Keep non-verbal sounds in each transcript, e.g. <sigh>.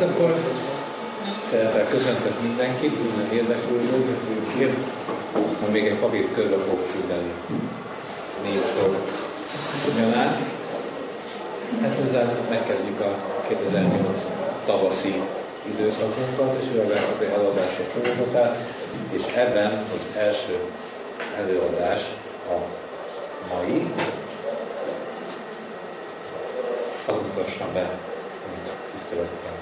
Hát akkor szeretettel köszöntök mindenkit, minden érdeklődőkért. Ma még egy papírkörbe fog küldeni négy sor ugyanát. Hát ezzel megkezdjük a 2008 tavaszi időszakunkat, és a eladások sorozatát, és ebben az első előadás a mai. Hadd mutassam be, tiszteletben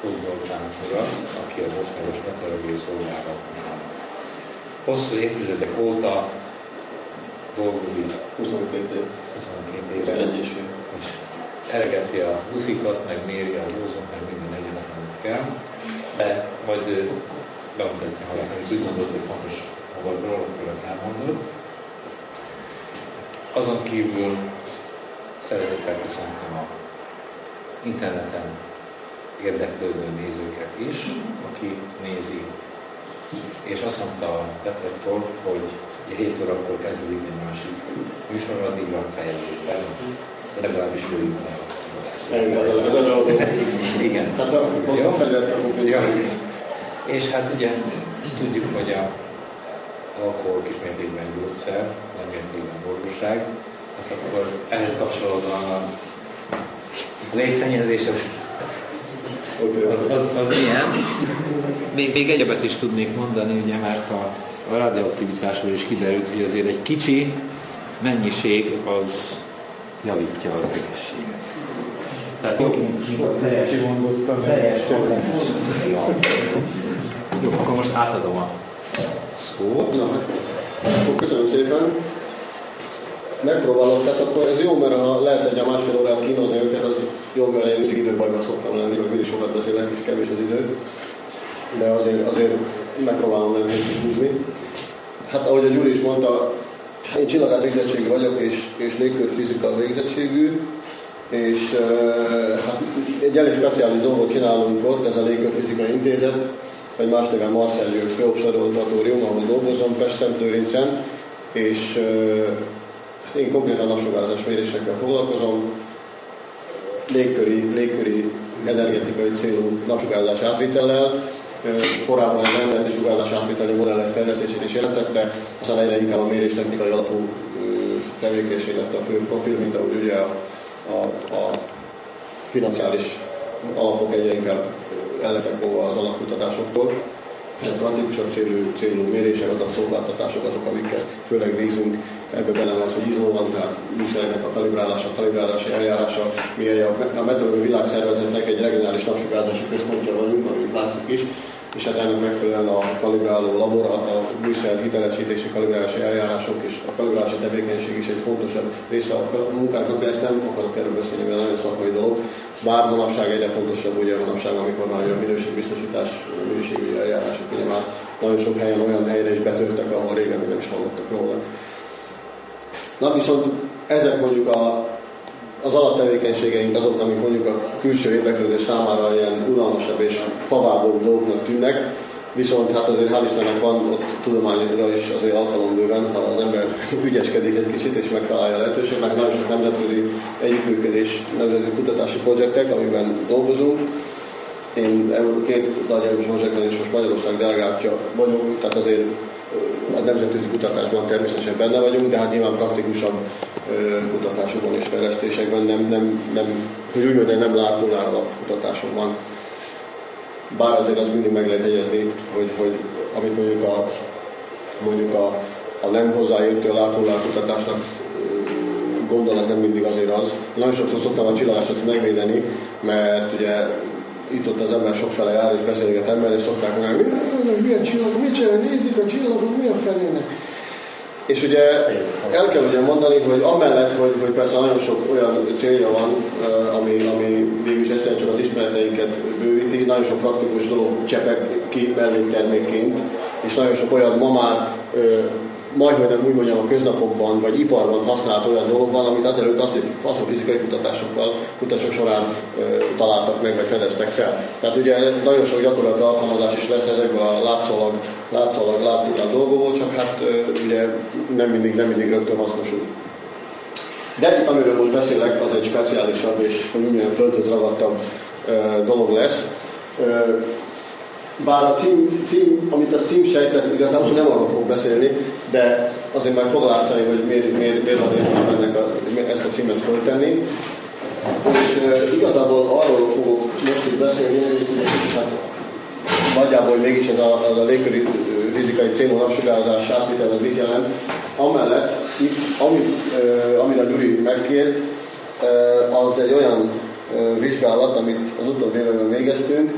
Tóth Zoltán ura, aki az Országos Meteorológiai Szolgálatnál hosszú évtizedek óta dolgozik. 22 éve. és eregeti a bufikat, meg méri a lózot, meg minden egyet, amit kell. De majd bemutatja, ha amit úgy gondolod, hogy fontos magadról, akkor az elmondod. Azon kívül szeretettel köszöntöm a interneten érdeklődő nézőket is, aki nézi. És azt mondta a detektor, hogy 7 órakor kezdődik egy másik műsor, addig van fejlődben, legalábbis lőjük a Igen. Tehát a hoztam felületet, ja. És hát ugye tudjuk, hogy a alkohol kismértékben gyógyszer, nem mértékben orvosság, hát akkor ehhez kapcsolódóan a légszennyezés az az, az, az milyen. Még, még egyebet is tudnék mondani, ugye, mert a, a radioaktivitásról is kiderült, hogy azért egy kicsi mennyiség az javítja az egészséget. Tehát teljes, teljes Jó, akkor most átadom a szót. Na, hát, köszönöm szépen megpróbálom, tehát akkor ez jó, mert ha lehet egy a másfél órát kínozni őket, az jó, mert én mindig időbajban szoktam lenni, hogy mindig sokat beszélek, és kevés az idő. De azért, azért megpróbálom nem húzni. Hát ahogy a Gyuri is mondta, én csillagász végzettségű vagyok, és, és légkörfizika végzettségű, és hát egy elég speciális dolgot csinálunk ott, ez a Légkörfizikai Intézet, egy más néven Marcel György Főobservatórium, ahol dolgozom Pesten, Tőrincen, és én konkrétan napsugárzás mérésekkel foglalkozom, légköri, légköri energetikai célú napsugárzás átvitellel, korábban egy elméleti sugárzás átviteli modellek fejlesztését is jelentette, aztán egyre inkább a méréstechnikai alapú tevékenység lett a fő profil, mint ahogy ugye a, a, a financiális alapok egyre inkább elletek az alapkutatásoktól praktikusabb célú, célú mérések, szolgáltatások azok, amiket főleg végzünk. Ebben benne van az, hogy izó van, tehát műszereknek a kalibrálása, a kalibrálási eljárása. Mi a Meteorológiai Világszervezetnek egy regionális napsugárzási központja vagyunk, amit látszik is, és hát ennek megfelelően a kalibráló labor, a műszer hitelesítési kalibrálási eljárások és a kalibrálási tevékenység is egy fontosabb része a munkánknak, de ezt nem akarok erről beszélni, mert nagyon szakmai dolog. Bár manapság egyre fontosabb ugye manapság, amikor már a minőségbiztosítás, a minőségügyi eljárások ugye már nagyon sok helyen olyan helyre is betörtek, ahol régen nem is hallottak róla. Na viszont ezek mondjuk a az alaptevékenységeink azok, amik mondjuk a külső érdeklődő számára ilyen unalmasabb és favágóbb dolgoknak tűnnek, viszont hát azért hál' Istennek van ott tudományra is azért alkalom bőven, ha az ember <laughs> ügyeskedik egy kicsit és megtalálja a lehetőséget, meg nagyon sok nemzetközi együttműködés, nemzetközi kutatási projektek, amiben dolgozunk. Én két nagy EU projektben is most Magyarország delegáltja vagyok, tehát azért a nemzetközi kutatásban természetesen benne vagyunk, de hát nyilván praktikusabb kutatásokban és fejlesztésekben nem, nem, nem hogy úgy mondjam, nem látnulár kutatásokban. Bár azért az mindig meg lehet jegyezni, hogy, hogy amit mondjuk a, mondjuk a, a nem hozzáértő látnulár kutatásnak gondol, ez nem mindig azért az. Nagyon sokszor szoktam a csillagászat megvédeni, mert ugye itt ott az ember sokfele jár és beszélget ember, és szokták mondani, milyen csillag, mit csinál, nézik a csillagok, mi a felének. És ugye el kell ugye mondani, hogy amellett, hogy, hogy persze nagyon sok olyan célja van, ami, ami végül egyszerűen csak az ismereteinket bővíti, nagyon sok praktikus dolog csepek ki melléktermékként, és nagyon sok olyan ma már majd, hogy nem úgy mondjam, a köznapokban vagy iparban használt olyan dolog van, amit azelőtt fizikai kutatásokkal, kutatások során ö, találtak meg, vagy fedeztek fel. Tehát ugye nagyon sok gyakorlati alkalmazás is lesz ezekből a látszólag, látszólag láthatatlan dolgokból, csak hát ö, ugye nem mindig, nem mindig rögtön hasznosul. De amiről most beszélek, az egy speciálisabb és hogy milyen földhöz ragadtabb dolog lesz. Bár a cím, cím amit a cím sejtett, igazából nem arról fog beszélni, de azért majd fog látszani, hogy miért, miért, miért van értelme ennek a, ezt a címet föltenni. És uh, igazából arról fogok most itt beszélni, hogy hát nagyjából mégis ez a, az a légköri fizikai célú napsugárzás átvitelez mit jelent. Amellett, itt, amit, uh, amire Gyuri megkért, uh, az egy olyan vizsgálat, amit az utóbbi években végeztünk,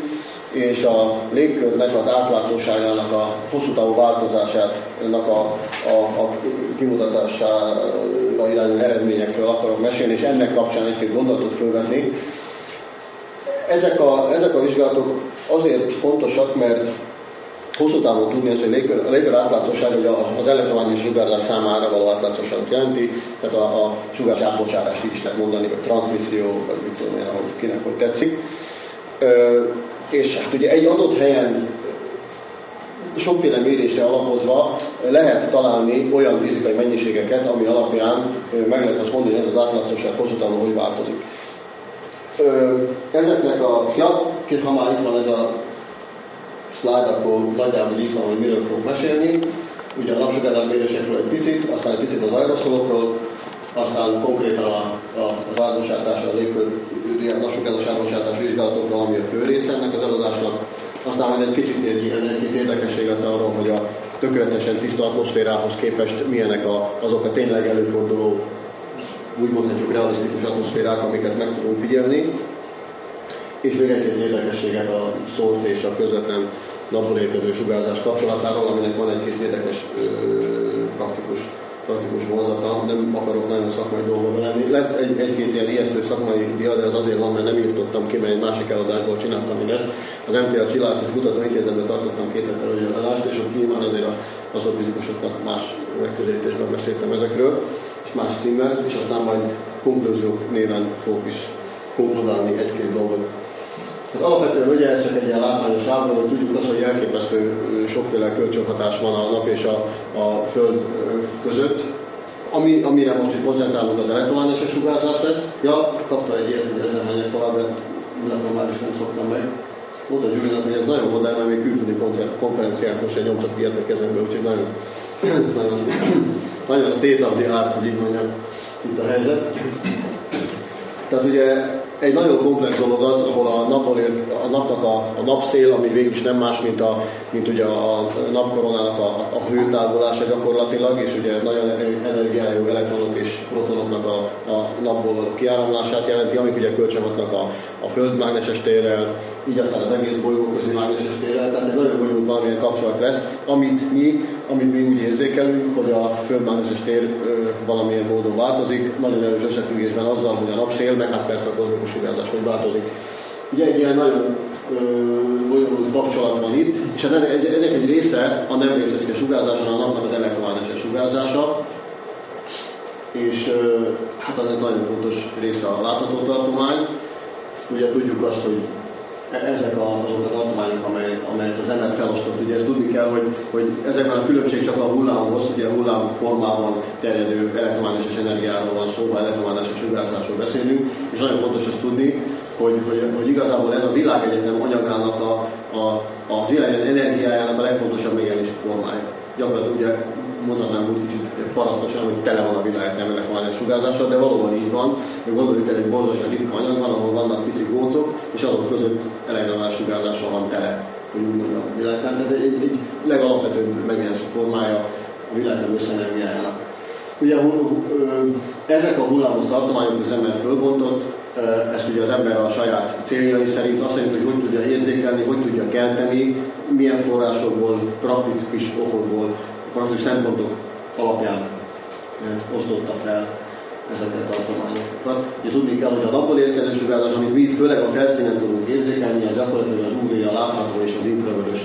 és a légkörnek az átlátszóságának a hosszú távú változásának a, a, a kimutatására irányuló eredményekről akarok mesélni, és ennek kapcsán egy-két gondolatot fölvetni. Ezek a, ezek a vizsgálatok azért fontosak, mert hosszú távon tudni az, hogy légkör, a légkör átlátszóság hogy az elektromágneses sugárzás számára való átlátszóságot jelenti, tehát a, a sugárzás átbocsátás is lehet mondani, vagy transmisszió, vagy mit tudom én, ahogy kinek hogy tetszik. Ö, és hát ugye egy adott helyen sokféle mérésre alapozva lehet találni olyan fizikai mennyiségeket, ami alapján meg lehet azt mondani, hogy ez az átlátszóság hosszú hogy változik. Ezeknek a, ja, ha már itt van ez a slide, akkor nagyjából itt van, hogy miről fogok mesélni. Ugye a napsugárzás mérésekről egy picit, aztán egy picit az aeroszolokról, aztán konkrétan a, a, az áldosátás, a napsugárzás áldosátás vizsgálatokról, ami a fő része ennek az eladásnak. Aztán majd egy kicsit egy, érdekességet arról, hogy a tökéletesen tiszta atmoszférához képest milyenek a, azok a tényleg előforduló, úgy mondhatjuk realisztikus atmoszférák, amiket meg tudunk figyelni. És még egy-egy érdekességet a szólt és a közvetlen napból érkező sugárzás kapcsolatáról, aminek van egy kis érdekes ö, praktikus praktikus vonzata, nem akarok nagyon szakmai dolgokba lenni. Lesz egy, egy-két ilyen ijesztő szakmai dia, de az azért van, mert nem írtottam ki, mert egy másik eladásból csináltam mindezt. Az MTA Csilászat Kutatóintézetben tartottam két héttel egy adást, és ott nyilván azért a asztrofizikusoknak más megközelítésben beszéltem ezekről, és más címmel, és aztán majd konklúziók néven fogok is konkludálni egy-két dolgot. Hát alapvetően ugye ez csak egy ilyen látványos ábra, hogy tudjuk azt, hogy elképesztő sokféle kölcsönhatás van a nap és a, a föld között. Ami, amire most itt koncentrálunk, az elektromágneses sugárzás lesz. Ja, kapta egy ilyet, hogy ezzel menjek tovább, mert látom már is nem szoktam meg. Mondta Gyurinak, hogy ez nagyon modern, mert még külföldi konferenciákon sem nyomtak ilyet a kezembe, úgyhogy nagyon, <clears throat> nagyon, <clears throat> nagyon state of the art, hogy így mondjam, itt a helyzet. Tehát ugye egy nagyon komplex dolog az, ahol a, napon, a napnak a, a napszél, ami végül is nem más, mint, a, mint ugye a napkoronának a, a hőtávolása gyakorlatilag, és ugye nagyon energiájú elektronok és protonoknak a, a napból kiáramlását jelenti, amik ugye kölcsönhatnak a, a földmágneses térrel, így aztán az egész bolygó közé mágneses térrel, tehát egy nagyon bonyolult valamilyen kapcsolat lesz, amit mi, amit mi úgy érzékelünk, hogy a földmágneses tér ö, valamilyen módon változik, nagyon erős összefüggésben azzal, hogy a napszél, meg hát persze a kozmikus sugárzás hogy változik. Ugye egy ilyen nagyon bonyolult kapcsolat van itt, és ennek egy, ennek egy része a nem részecske a sugárzáson, a napnak az elektromágneses sugárzása, és hát az egy nagyon fontos része a látható tartomány. Ugye tudjuk azt, hogy ezek azok az tartományok, amely, amelyet az ember felosztott. Ugye ezt tudni kell, hogy, hogy ezekben a különbség csak a hullámhoz, ugye a hullám formában terjedő elektromágneses energiáról van szó, ha elektromágneses sugárzásról beszélünk, és nagyon fontos ezt tudni, hogy, hogy, hogy igazából ez a világegyetem anyagának a, a, a világ energiájának a legfontosabb megjelenési formája. Gyakorlatilag ugye mondhatnám úgy kicsit parasztosan, hogy tele van a világ nem elektromágneses sugárzással, de valóban így van. Még gondoljuk el, egy borzasztóan ritka anyag van, ahol vannak pici gócok, és azok között elektromágneses sugárzással van tele, hogy úgy mondjam a világ. Tehát egy, egy legalapvetőbb megjelenési formája a világ összenergiájának. Ugye ezek a hullámos tartományok, az ember fölbontott, ezt ugye az ember a saját céljai szerint, azt szerint, hogy hogy tudja érzékelni, hogy tudja kelteni, milyen forrásokból, praktikus okokból praktikus szempontok alapján eh, osztotta fel ezeket a tartományokat. Ugye tudni kell, hogy a napból érkező sugárzás, amit mi főleg a felszínen tudunk érzékelni, ez gyakorlatilag az UV, a látható és az infravörös,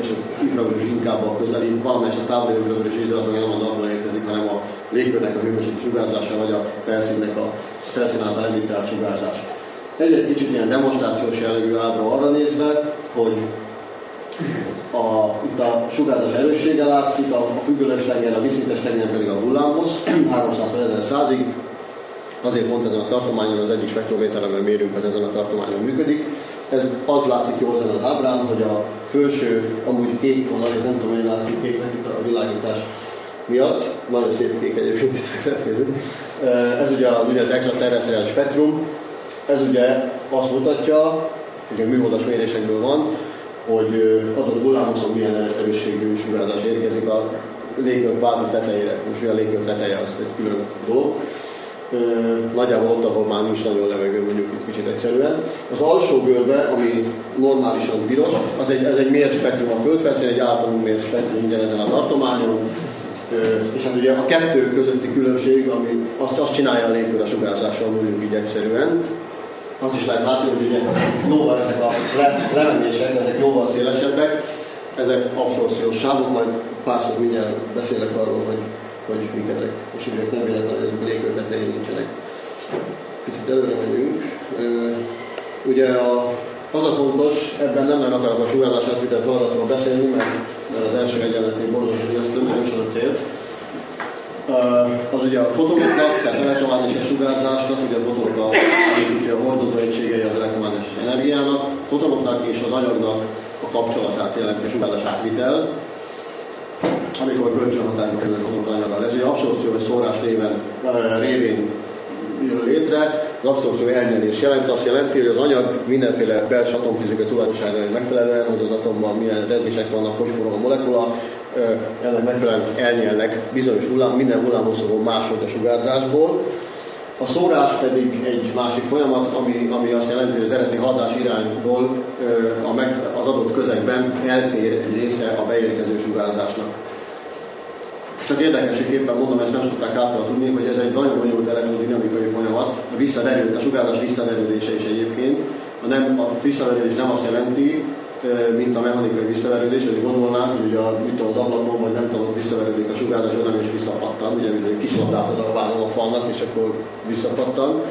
és az infravörös inkább a közelít, valamelyes a távoli infravörös is, de az nem a napból érkezik, hanem a légkörnek a hőmérséklet sugárzása, vagy a felszínnek a, a felszín által említett sugárzás. Egy-egy kicsit ilyen demonstrációs jellegű ábra arra nézve, hogy a, itt a sugárzás erőssége látszik, a, a függőleges reggel, a viszintes reggel pedig a hullámhoz, <clears throat> 300 ezer százig. Azért pont ezen a tartományon az egyik spektrométeremmel mérünk, az ezen a tartományon működik. Ez az látszik jól ezen az ábrán, hogy a felső, amúgy kék van, nem tudom, hogy látszik kéknek itt a világítás miatt. Nagyon szép kék egyébként itt Ez ugye a úgynevezett extraterrestriális spektrum. Ez ugye azt mutatja, ugye műholdas mérésekből van, hogy adott hullámoszon milyen erősségű sugárzás érkezik a légkör kvázi tetejére. Most a légkör teteje az egy külön dolog nagyjából ott, ahol már nincs nagyon levegő, mondjuk kicsit egyszerűen. Az alsó görbe, ami normálisan piros, az egy, ez egy mért spektrum a földfelszín, egy általunk mért spektrum ugyanezen a tartományon, és hát ugye a kettő közötti különbség, ami azt, azt csinálja a légkör a sugárzással, mondjuk így egyszerűen, azt is lehet látni, hogy ugye jóval ezek a le, ezek jóval szélesebbek, ezek abszorciós sávok, majd pár szót mindjárt beszélek arról, hogy hogy mik ezek, és ugye nem véletlen, hogy ezek a nincsenek. Picit előre megyünk. Ugye a, az a fontos, ebben nem nagyon akarok a sugárzás átvitel feladatról beszélni, mert, mert az első egyenletnél bordos, hogy azt nem is az a cél. Az ugye a fotonoknak, tehát elektromágneses sugárzásnak, ugye a fotonok a, ugye a hordozó egységei az elektromágneses energiának, fotonoknak és az anyagnak a kapcsolatát jelenti a sugárzás átvitel, amikor kölcsönhatásba kerülnek a anyaggal. Ez ugye abszorpció vagy szórás réven, révén jön létre, az abszorpció elnyelés jelent, azt jelenti, hogy az anyag mindenféle belső atomfizikai tulajdonságai megfelelően, hogy az atomban milyen rezések vannak, hogy forog a molekula, ennek megfelelően elnyelnek bizonyos hullám, minden hullámoszogó máshogy a sugárzásból. A szórás pedig egy másik folyamat, ami, ami azt jelenti, hogy az eredeti haladás irányból az adott közegben eltér egy része a beérkező sugárzásnak. Csak érdekességképpen mondom, ezt nem szokták által tudni, hogy ez egy nagyon bonyolult elektrodinamikai folyamat. A, a sugárzás visszaverődése is egyébként. A, nem, a visszaverődés nem azt jelenti, mint a mechanikai visszaverődés, hogy gondolnánk, hogy a, mit az ablakon, vagy nem tudom, visszaverődik a sugárzás, nem is visszapattan, ugye egy kis labdát ad a a falnak, és akkor visszapattan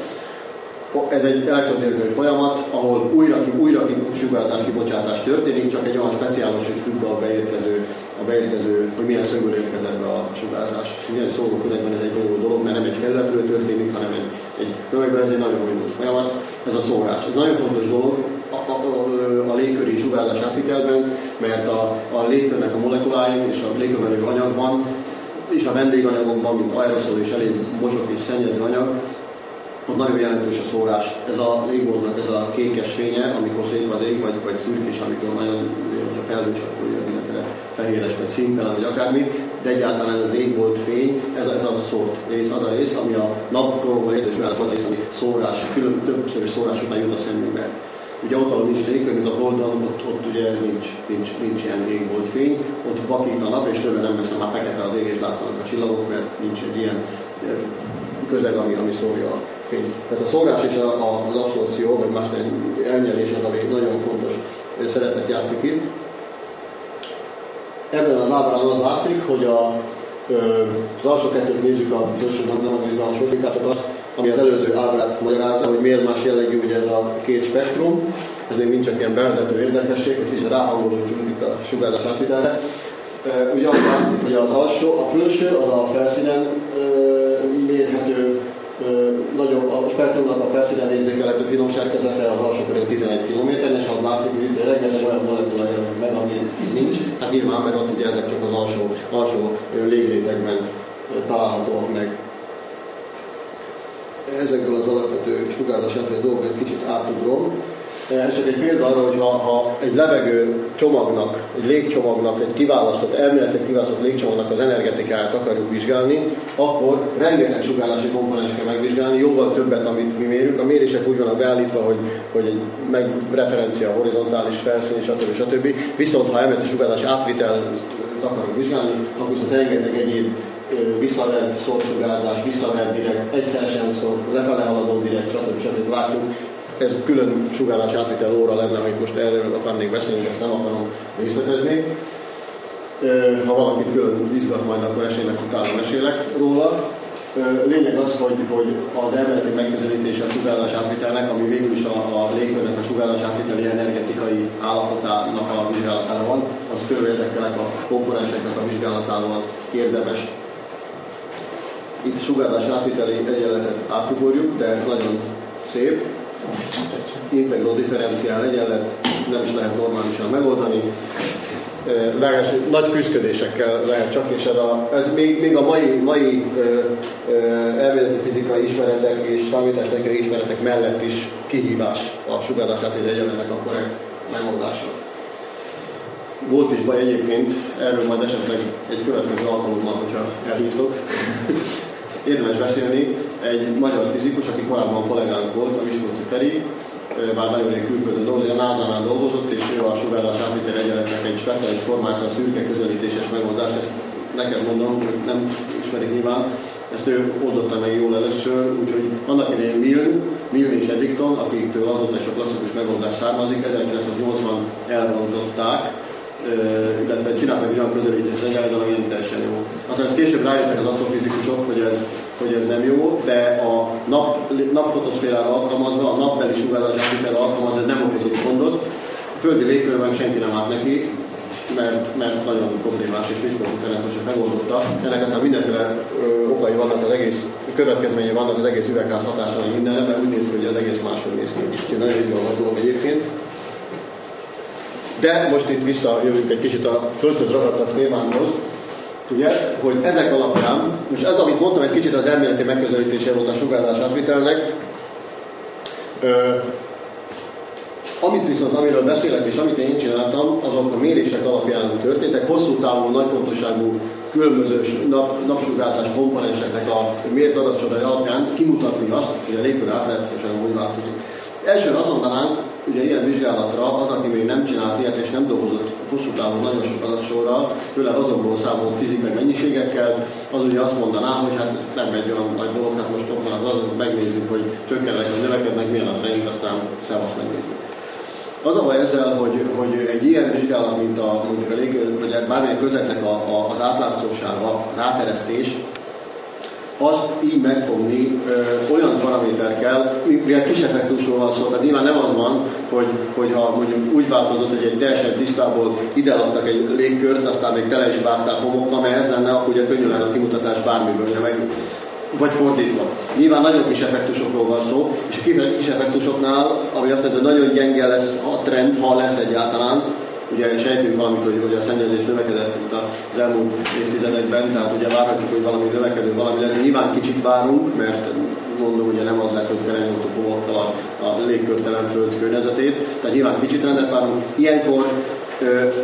ez egy elektrotérkői folyamat, ahol újra, újra sugárzás kibocsátás történik, csak egy olyan speciális, hogy függ a beérkező, a beérkező, hogy milyen szögből érkezett be a sugárzás. És milyen szóló közegben ez egy nagyon dolog, mert nem egy felületről történik, hanem egy, egy tömegben ez egy nagyon bonyolult folyamat, ez a szórás. Ez nagyon fontos dolog a, a, a, a légköri sugárzás átvitelben, mert a, a légkörnek a molekulái és a légkörben anyagban és a vendéganyagokban, mint aeroszol és elég mosok és szennyező anyag, ott nagyon jelentős a szórás. Ez a légboltnak ez a kékes fénye, amikor szép az ég, vagy, vagy szürkés, amikor nagyon, hogyha felhős, akkor mindenféle fehéres, vagy szintelen, vagy akármi, de egyáltalán az égbolt fény, ez, ez az a szórt rész, az a rész, ami a napkoromban értős az a rész, ami szórás, külön többszörös szórás után jut a szemünkbe. Ugye ott, ahol nincs légkör, mint a Holdon, ott, ott ugye nincs, nincs, nincs ilyen égbolt fény, ott vakít a nap, és tőle nem veszem már fekete az ég, és látszanak a csillagok, mert nincs egy ilyen közeg, ami, ami szórja a fényt. Tehát a szórás és a, a, az abszorció, vagy más elnyelés az, ami nagyon fontos szerepet játszik itt. Ebben az ábrán az látszik, hogy a, az alsó kettőt nézzük, a felső nem a izgalmas inkább csak azt, ami az előző ábrát magyarázza, hogy miért más jellegű ugye ez a két spektrum. Ez még nincs csak ilyen bevezető érdekesség, hogy kicsit ráhangolódjunk itt a sugárzás átvitelre. Ugye azt látszik, hogy az alsó, a felső az a felszínen mérhető nagyobb, a spektrumnak a felszínen érzékelhető finomságkezete az alsó körül 11 km, és az látszik, hogy itt rengeteg olyan molekula jön meg, ami nincs. Hát nyilván, mert ott ugye ezek csak az alsó, alsó légrétegben találhatóak meg. Ezekből az alapvető sugárzás dolgokat kicsit átugrom. Ez csak egy példa arra, hogy ha, ha egy levegő csomagnak, egy légcsomagnak, egy kiválasztott, elméletileg kiválasztott légcsomagnak az energetikáját akarjuk vizsgálni, akkor rengeteg sugárzási komponens kell megvizsgálni, jóval többet, amit mi mérünk. A mérések úgy vannak beállítva, hogy, hogy egy meg referencia, horizontális felszín, stb. stb. Viszont ha elméleti sugárzás átvitel akarunk vizsgálni, akkor viszont rengeteg egyéb visszavert szórsugárzás, visszavert direkt, egyszeresen szólt, lefele haladó direkt, stb. stb. látjuk, ez külön sugárzás átvitel óra lenne, amit most erről akarnék beszélni, ezt nem akarom részletezni. Ha valakit külön izgat majd, akkor esélynek utána mesélek róla. Lényeg az, hogy, hogy az elméleti megközelítése a sugárzás átvitelnek, ami végül is a, a légkörnek a sugárzás átviteli energetikai állapotának a vizsgálatára van, az körülbelül ezeknek a komponenseknek a vizsgálatáról érdemes. Itt sugárzás átviteli egyenletet átugorjuk, de nagyon szép. Integral differenciál egyenlet nem is lehet normálisan megoldani. Legalábbis nagy küzdködésekkel lehet csak, és ez, a, ez még, még a mai, mai elméleti fizikai ismeretek és számítástechnikai ismeretek mellett is kihívás a sugárzás átviteli egyenletnek a korrekt megoldása. Volt is baj egyébként, erről majd esetleg egy következő alkalommal, hogyha elhívtok. Érdemes beszélni. Egy magyar fizikus, aki korábban kollégánk volt, a Miskolci Feri, már nagyon rég külföldön dolgozott, a NASA-nál dolgozott, és ő a sugárzás átvitel egyenletnek egy speciális formát, a szürke közelítéses megoldást, ezt neked mondom, hogy nem ismerik nyilván, ezt ő oldotta meg jól először, úgyhogy annak idején Milne, Milne és Eddington, akiktől azóta is a klasszikus megoldás származik, 1980 elrontották, illetve csináltak egy olyan közelítést egyenlet, ami nem teljesen jó. Aztán ezt később rájöttek az asztrofizikusok, hogy ez, hogy ez nem jó, de a nap, napfotoszférára alkalmazva, a napbeli sugárzás alkalmazva ez nem okozott gondot. A földi légkörben senki nem állt neki, mert, mert nagyon problémás és Miskolci Ferenc most megoldotta. Ennek aztán mindenféle ö, okai vannak az egész, következményei vannak az egész üvegház hatása, mindenre, de úgy néz ki, hogy az egész máshogy néz ki. Úgyhogy nagyon izgalmas dolog egyébként. De most itt visszajövünk egy kicsit a földhöz ragadtat témánkhoz, ugye, hogy ezek alapján, most ez, amit mondtam, egy kicsit az elméleti megközelítése volt a sugárzás átvitelnek, amit viszont, amiről beszélek, és amit én csináltam, azok a mérések alapján történtek, hosszú távú, nagypontosságú, különböző nap, napsugárzás komponenseknek a mért adatsorai alapján kimutatni azt, hogy a légkör átlátszósan hogy változik. Elsőre azt mondanánk, ugye ilyen vizsgálatra az, aki még nem csinált ilyet és nem dolgozott hosszú távon nagyon sok adatsorral, főleg azokból számolt fizikai mennyiségekkel, az ugye azt mondaná, hogy hát nem egy olyan nagy dolog, hát most ott van az adat, megnézzük, hogy csökkennek vagy növekednek, milyen a trend, aztán szevasz megnézzük. Az a baj ezzel, hogy, hogy egy ilyen vizsgálat, mint a, mondjuk a légkör, vagy bármilyen közegnek a, a, az átlátszósága, az áteresztés, azt így megfogni ö, olyan paraméterkel, mivel kis effektusról van szó, tehát nyilván nem az van, hogy, hogy ha mondjuk úgy változott, hogy egy teljesen tisztából ide adtak egy légkört, aztán még tele is vágták homokkal, mert ez lenne, akkor ugye könnyű lenne a kimutatás bármiből, meg, vagy fordítva. Nyilván nagyon kis effektusokról van szó, és a kis effektusoknál, ami azt jelenti, hogy nagyon gyenge lesz a trend, ha lesz egyáltalán, ugye sejtünk valamit, hogy, hogy a szennyezés növekedett itt az elmúlt évtizedekben, tehát ugye várhatjuk, hogy valami növekedő valami lesz, nyilván kicsit várunk, mert mondom, ugye nem az lett, hogy kerenyoltuk homokkal a, a légkörtelen föld környezetét, tehát nyilván kicsit rendet várunk. Ilyenkor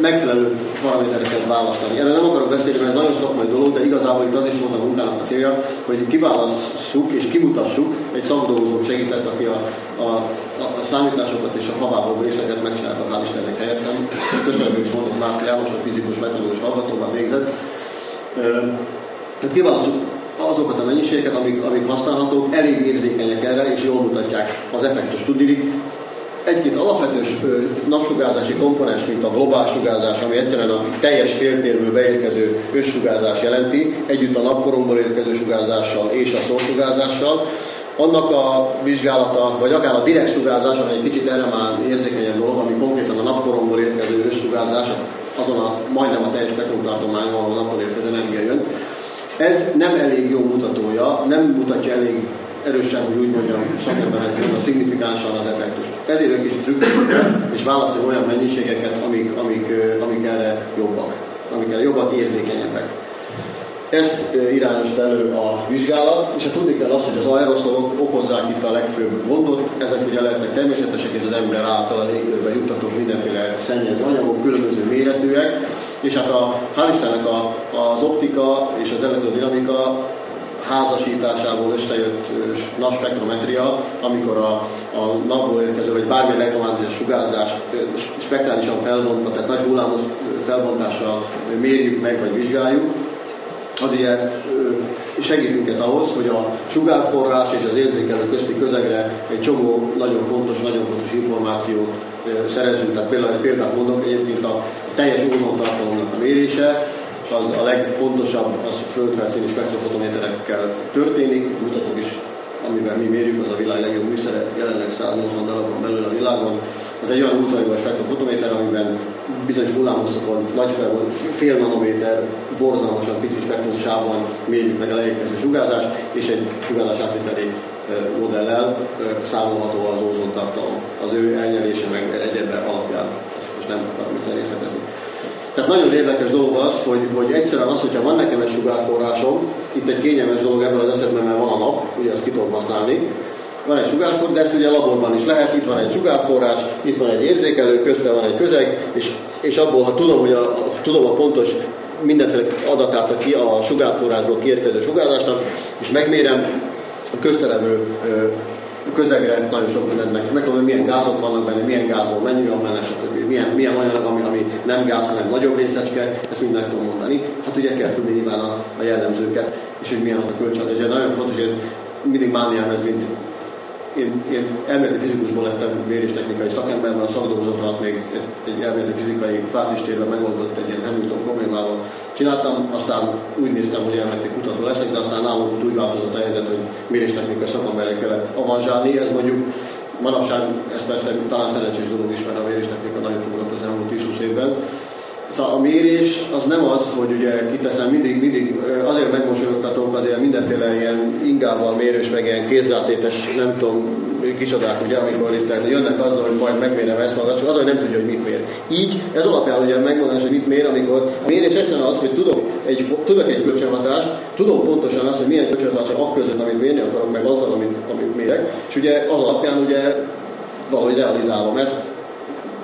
megfelelő paramétereket választani. Erről nem akarok beszélni, mert ez nagyon szakmai dolog, de igazából itt az is volt a munkának a célja, hogy kiválasszuk és kimutassuk, egy szakdolgozó segített, aki a, a, a számításokat és a fabából részeket megcsinálta, hál' Istennek helyettem. Köszönöm, is mondok, Márk János, a fizikus metodológus hallgatóban végzett. Tehát kiválasztjuk azokat a mennyiségeket, amik, amik használhatók, elég érzékenyek erre, és jól mutatják az effektus. Tudni, egy-két alapvetős napsugárzási komponens, mint a globál sugárzás, ami egyszerűen a teljes féltérből beérkező összsugárzás jelenti, együtt a napkoromból érkező sugárzással és a szósugárzással, annak a vizsgálata, vagy akár a direkt sugárzás, ami egy kicsit erre már érzékenyebb dolog, ami konkrétan a napkoromból érkező összsugárzás, azon a majdnem a teljes spektrumtartományon, ahol a napból érkező energia jön. Ez nem elég jó mutatója, nem mutatja elég erősen, hogy úgy mondjam, szakemberek a szignifikánsan az effektust. Ezért ők is trükköljük és válaszol olyan mennyiségeket, amik, amik, amik erre jobbak, amik erre jobbak, érzékenyebbek. Ezt irányozta elő a vizsgálat, és a tudni kell azt, hogy az aeroszolok okozzák itt a legfőbb gondot, ezek ugye lehetnek természetesek, és az ember által a légkörbe juttatók mindenféle szennyező anyagok, különböző méretűek, és hát a, hál' Istennek a, az optika és az elektrodinamika házasításából összejött nagy spektrometria, amikor a, a napból érkező, vagy bármilyen elektromagnetikus sugárzást spektrálisan felbontva, tehát nagy hullámos felbontással mérjük meg, vagy vizsgáljuk, az ugye segít minket ahhoz, hogy a sugárforrás és az érzékelő közti közegre egy csomó nagyon fontos, nagyon fontos információt szerezünk. Tehát például példát mondok, egyébként a teljes ózontartalomnak a mérése, az a legpontosabb, az földfelszíni spektrofotométerekkel történik, mutatok is, amivel mi mérjük, az a világ legjobb műszere, jelenleg 180 darabban belül a világon, Ez egy olyan ultrahangos spektrofotométer, amiben bizonyos hullámhosszokon nagy fel, fél nanométer borzalmasan pici spektrumsávban mérjük meg a leérkező sugárzást, és egy sugárzás átviteli modellel számolható az ózon tartalom. Az ő elnyelése meg egyebben alapján. Ezt most nem akarom itt részletezni. Tehát nagyon érdekes dolog az, hogy, hogy egyszerűen az, hogyha van nekem egy sugárforrásom, itt egy kényelmes dolog ebben az esetben, mert van a nap, ugye azt ki tudom használni, van egy sugárforrás, de ezt ugye laborban is lehet, itt van egy sugárforrás, itt van egy érzékelő, közte van egy közeg, és, és abból, ha tudom, hogy a, a, tudom a pontos mindenféle adatát a, ki, a sugárforrásból kiérkező sugárzásnak, és megmérem a köztelevő közegre nagyon sok mindent meg. Megmondom, hogy milyen gázok vannak benne, milyen gázból mennyi van benne, stb. Milyen, milyen anyag, ami, ami nem gáz, hanem nagyobb részecske, ezt mind meg tudom mondani. Hát ugye kell tudni nyilván a, a jellemzőket, és hogy milyen ott a kölcsönhatás. Ez nagyon fontos, hogy mindig mániám ez, mint én, én elméleti fizikusból lettem méréstechnikai szakember, mert a szakdolgozat alatt még egy, egy elméleti fizikai fázistérben megoldott egy ilyen Hamilton problémával csináltam, aztán úgy néztem, hogy elméleti kutató leszek, de aztán nálunk úgy változott a helyzet, hogy méréstechnikai szakemberre kellett avanzsálni. Ez mondjuk manapság, ez persze talán szerencsés dolog is, mert a méréstechnika nagyon ugrott az elmúlt 10-20 évben, Szóval a mérés az nem az, hogy ugye kiteszem, mindig, mindig azért megmosolyogtatok, azért mindenféle ilyen ingával mérős, meg ilyen kézrátétes, nem tudom, kicsodák, ugye, amikor itt jönnek azzal, hogy majd megmérem ezt maga, csak az, hogy nem tudja, hogy mit mér. Így ez alapján ugye megmondás, hogy mit mér, amikor a mérés egyszerűen az, hogy tudok egy, tudok egy kölcsönhatást, tudom pontosan azt, hogy milyen kölcsönhatás ak között, amit mérni akarok, meg azzal, amit, amit mérek, és ugye az alapján ugye valahogy realizálom ezt,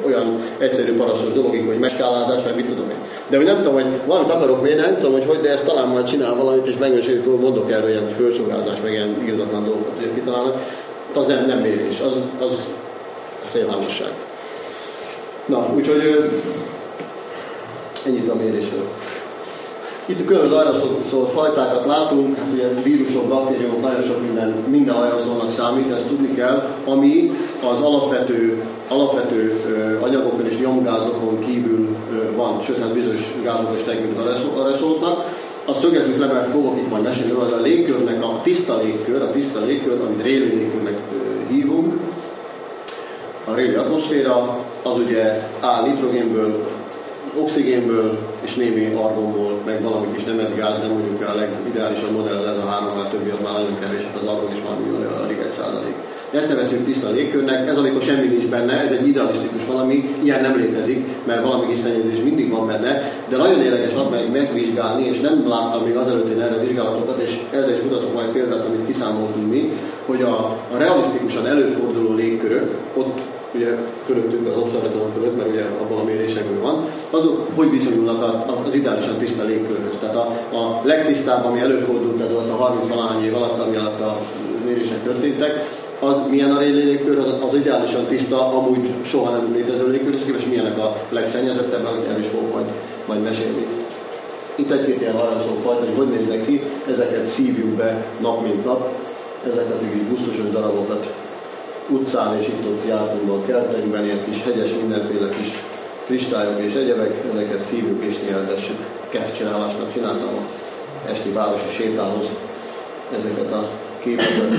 olyan egyszerű parasztos dologig, hogy meskálázás, mert mit tudom én. De hogy nem tudom, hogy valamit akarok még, nem tudom, hogy hogy, de ezt talán majd csinál valamit, és megmondjuk, hogy mondok erről ilyen földcsogázás, meg ilyen írdatlan dolgokat, hogy kitalálnak. Az nem, nem mérés, az, az, az szélhámosság. Na, úgyhogy ennyit a mérésről. Itt a különböző aeroszol fajtákat látunk, hát ugye vírusok, baktériumok, nagyon sok minden, minden aeroszolnak számít, ezt tudni kell, ami az alapvető, alapvető anyagokon és nyomgázokon kívül van, sőt, hát bizonyos gázok és technikai aeroszoloknak. Azt szögezzük le, mert fogok itt majd mesélni róla, a légkörnek, a tiszta légkör, a tiszta légkör, amit réli légkörnek hívunk, a réli atmoszféra, az ugye áll nitrogénből, oxigénből és némi argonból, meg valami kis gáz, nem mondjuk a legideálisabb modell, ez a három, a többi az már nagyon kevés, hát az argon is már alig egy százalék. Ezt nevezünk tiszta légkörnek, ez amikor semmi nincs benne, ez egy idealisztikus valami, ilyen nem létezik, mert valami kis szennyezés mindig van benne, de nagyon érdekes ad meg megvizsgálni, és nem láttam még azelőtt én erre vizsgálatokat, és ezzel is mutatok majd példát, amit kiszámoltunk mi, hogy a, a realisztikusan előforduló légkörök, ott ugye fölöttünk az observatórium fölött, mert ugye abban a mérésekből van, azok hogy viszonyulnak az ideálisan tiszta légkörhöz. Tehát a, a legtisztább, ami előfordult ez alatt a 30 valahány év alatt, ami alatt a mérések történtek, az milyen a légkör, az, az ideálisan tiszta, amúgy soha nem létező légkör, és képes milyenek a legszennyezettebb, el is fogok majd, majd mesélni. Itt egy-két ilyen válaszol fajta, hogy hogy néznek ki, ezeket szívjuk be nap mint nap, ezeket a kis busztusos darabokat utcán és itt ott jártunk a kertekben, ilyen kis hegyes, mindenféle kis kristályok és egyebek, ezeket szívjuk és nyerdessük. Kezdcsinálásnak csináltam a esti városi sétához ezeket a képeket,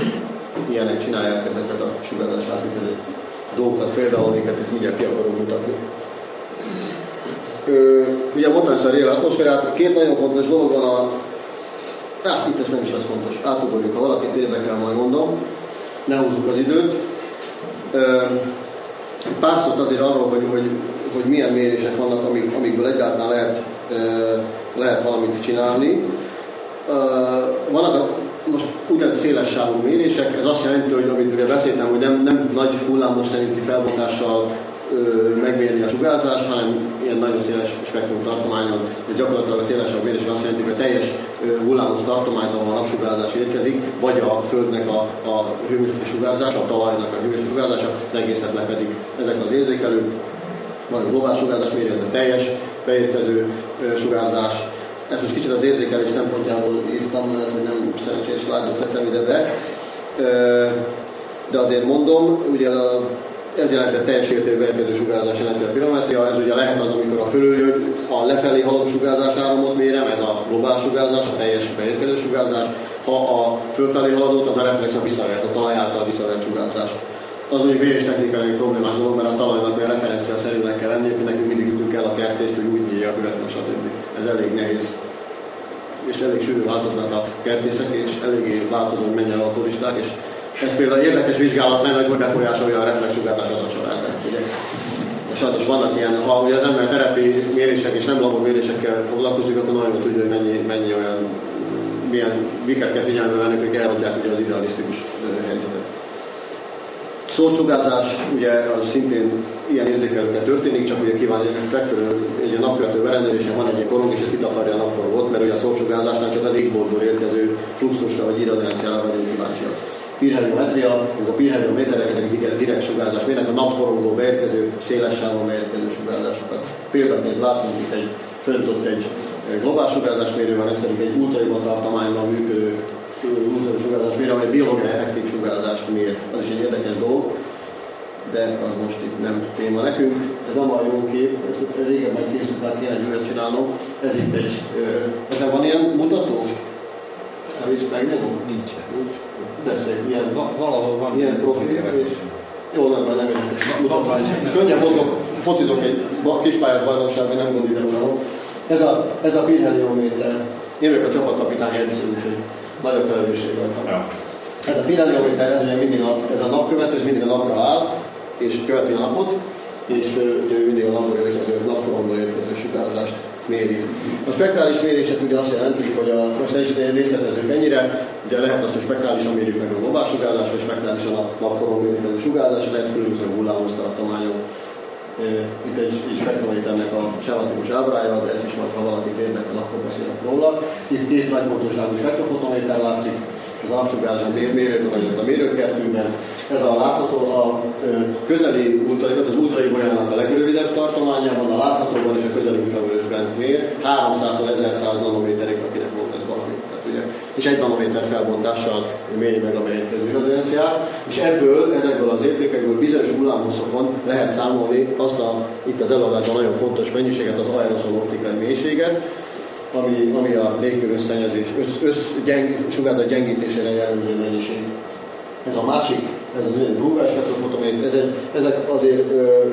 ilyenek csinálják ezeket a sugárzás átvitelő dolgokat, például amiket itt mindjárt ki akarok mutatni. Ö, ugye mondtam ezt a rél atmoszférát, két nagyon fontos dolog van a Hát itt ez nem is lesz fontos. Átugorjuk, ha valakit érdekel, majd mondom. Ne húzzuk az időt. Pár szót azért arról, hogy, hogy, hogy milyen mérések vannak, amik, amikből egyáltalán lehet, lehet valamit csinálni. Vannak a, most úgynevezett széles sávú mérések, ez azt jelenti, hogy amit ugye beszéltem, hogy nem, nem nagy hullámos szerinti felbontással megmérni a sugárzást, hanem ilyen nagyon széles spektrum tartományon. Ez gyakorlatilag a szélesebb mérés azt jelenti, hogy a teljes hullámos tartományt, ahol a napsugárzás érkezik, vagy a Földnek a, a hőmérsékleti sugárzása, a talajnak a hőmérsékleti sugárzása, az egészet lefedik ezek az érzékelők. Van a globális sugárzás méri, ez a teljes beérkező sugárzás. Ezt most kicsit az érzékelés szempontjából írtam, hogy nem szerencsés szlájdot tettem ide be. De azért mondom, ugye a ez jelenti a teljes értérbe érkező sugárzás jelenti a pirometria, ez ugye lehet az, amikor a fölül a lefelé haladó sugárzás áramot mérem, ez a globális sugárzás, a teljes beérkező sugárzás, ha a fölfelé haladott, az a reflex a visszavert, a talaj által visszavert sugárzás. az mondjuk technikai problémás dolog, mert a talajnak olyan referencia szerűnek kell lenni, hogy nekünk mindig ütünk el a kertészt, hogy úgy nyílja a füvet, stb. Ez elég nehéz. És elég sűrű változnak a kertészek, és eléggé változó, hogy menjen a turisták, és ez például érdekes vizsgálat, mert hogy befolyásolja a reflexsugárás adatsorát. Ugye? Sajnos vannak ilyen, ha ugye az ember terepi mérések és nem labormérésekkel foglalkozik, akkor nagyon tudja, hogy mennyi, mennyi olyan, milyen, miket kell figyelembe venni, hogy elrontják ugye az idealisztikus helyzetet. Szócsugázás, ugye az szintén ilyen érzékelőkkel történik, csak ugye kíván egy megfelelő, egy napkövető berendezésen van egy ilyen korong, és ez itt akarja a napkorongot, mert ugye a szócsugázásnál csak az égboltból érkező fluxusra vagy irradiáciára vagyunk kíváncsiak. Pirheliometria, ez a pirheliométerek, ezek direkt sugárzás mérnek a napkorongból beérkező, széles sávon beérkező sugárzásokat. Példaként látunk itt egy, fönt ott egy globális sugárzásmérő van, ez pedig egy ultraiba tartományban működő sugárzás mér, amely biológiai effektív sugárzást mér. Az is egy érdekes dolog, de az most itt nem téma nekünk. Ez nem a jó kép, ez régen meg készült, már kéne egy csinálnom. Ez itt egy, ezen van ilyen Nem megnyomom? Nincsen. Nincs. De szép, ilyen, Va- valahol van ilyen profi, és jó, nem, nem érdekes. Mutatom. Könnyen mozgok, focizok egy kispályás bajnokságban, nem gond ide uram. Ez a, ez a pirheliométer. Vagyok a csapatkapitány edző, nagyon felelősség voltam. Ez a pirheliométer, ez ugye mindig a, ez a napkövető, ez mindig a napra áll, és követi a napot, és ugye mindig a napról érkező, napkoromból érkező sugárzást méri. A spektrális mérések ugye azt jelenti, hogy a, most egy ilyen részletezők ennyire, ugye lehet azt, hogy spektrálisan mérjük meg a globál sugárzást, vagy spektrálisan a napkoron mérjük meg a sugárzást, lehet különböző hullámos tartományok. Itt egy, egy spektrométernek a sematikus ábrája, de ez is majd, ha valakit érdekel, akkor beszélek róla. Itt két nagypontosságú spektrofotométer látszik, az napsugárzás mérőtoronyot a mérőkertünkben. Ez a látható a közeli ultraigat, az ultrai bolyának a legrövidebb tartományában, a láthatóban és a közeli infravörösben mér. 300-tól 1100 nanométerig, akinek volt ez valami. Tehát, ugye, és egy nanométer felbontással méri meg a beérkező irradianciát, és ebből, ezekből az értékekből bizonyos hullámhosszokon lehet számolni azt a, itt az előadásban nagyon fontos mennyiséget, az aeroszol optikai mélységet, ami, ami a légkör összennyezés, össz, össz gyeng, sugárzat gyengítésére jellemző mennyiség. Ez a másik, ez a Bruger spektrofotométer, ez ezek azért ö,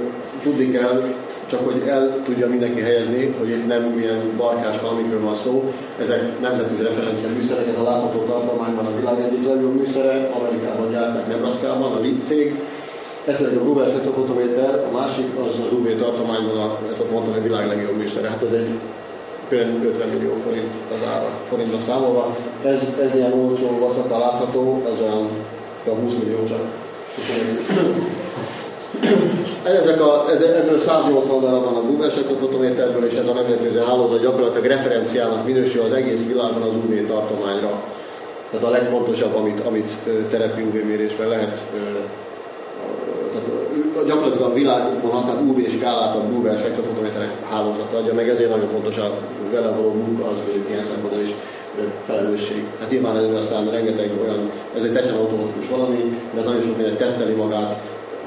tudni kell, csak hogy el tudja mindenki helyezni, hogy itt nem milyen barkás valamikről van szó. Ezek nemzetközi referencia műszerek, ez a látható tartományban a világ egyik legjobb műszere, Amerikában gyártják Nebraska-ban, a LIT cég. Ez pedig a spektrofotométer, a másik az az UV tartományban, a, ez a mondtam, a világ legjobb műszere. Hát ez egy kb. 50 millió forint az ára forintra számolva. Ez, ez ilyen olcsó vacaka látható, ez olyan a 20 millió csak. <coughs> Ezek a, ez, ebből 180 darab van a Google fotométerből, és ez a nemzetközi hálózat gyakorlatilag referenciának minősül az egész világon az UV tartományra. Tehát a legfontosabb, amit, amit terepi UV mérésben lehet gyakorlatilag a világban használt UV skálát a Google spektrofotométerek hálózata adja, meg ezért nagyon fontos a vele való munka, az hogy ilyen szempontból is felelősség. Hát nyilván ez aztán rengeteg olyan, ez egy teljesen automatikus valami, de nagyon sok minden teszteli magát,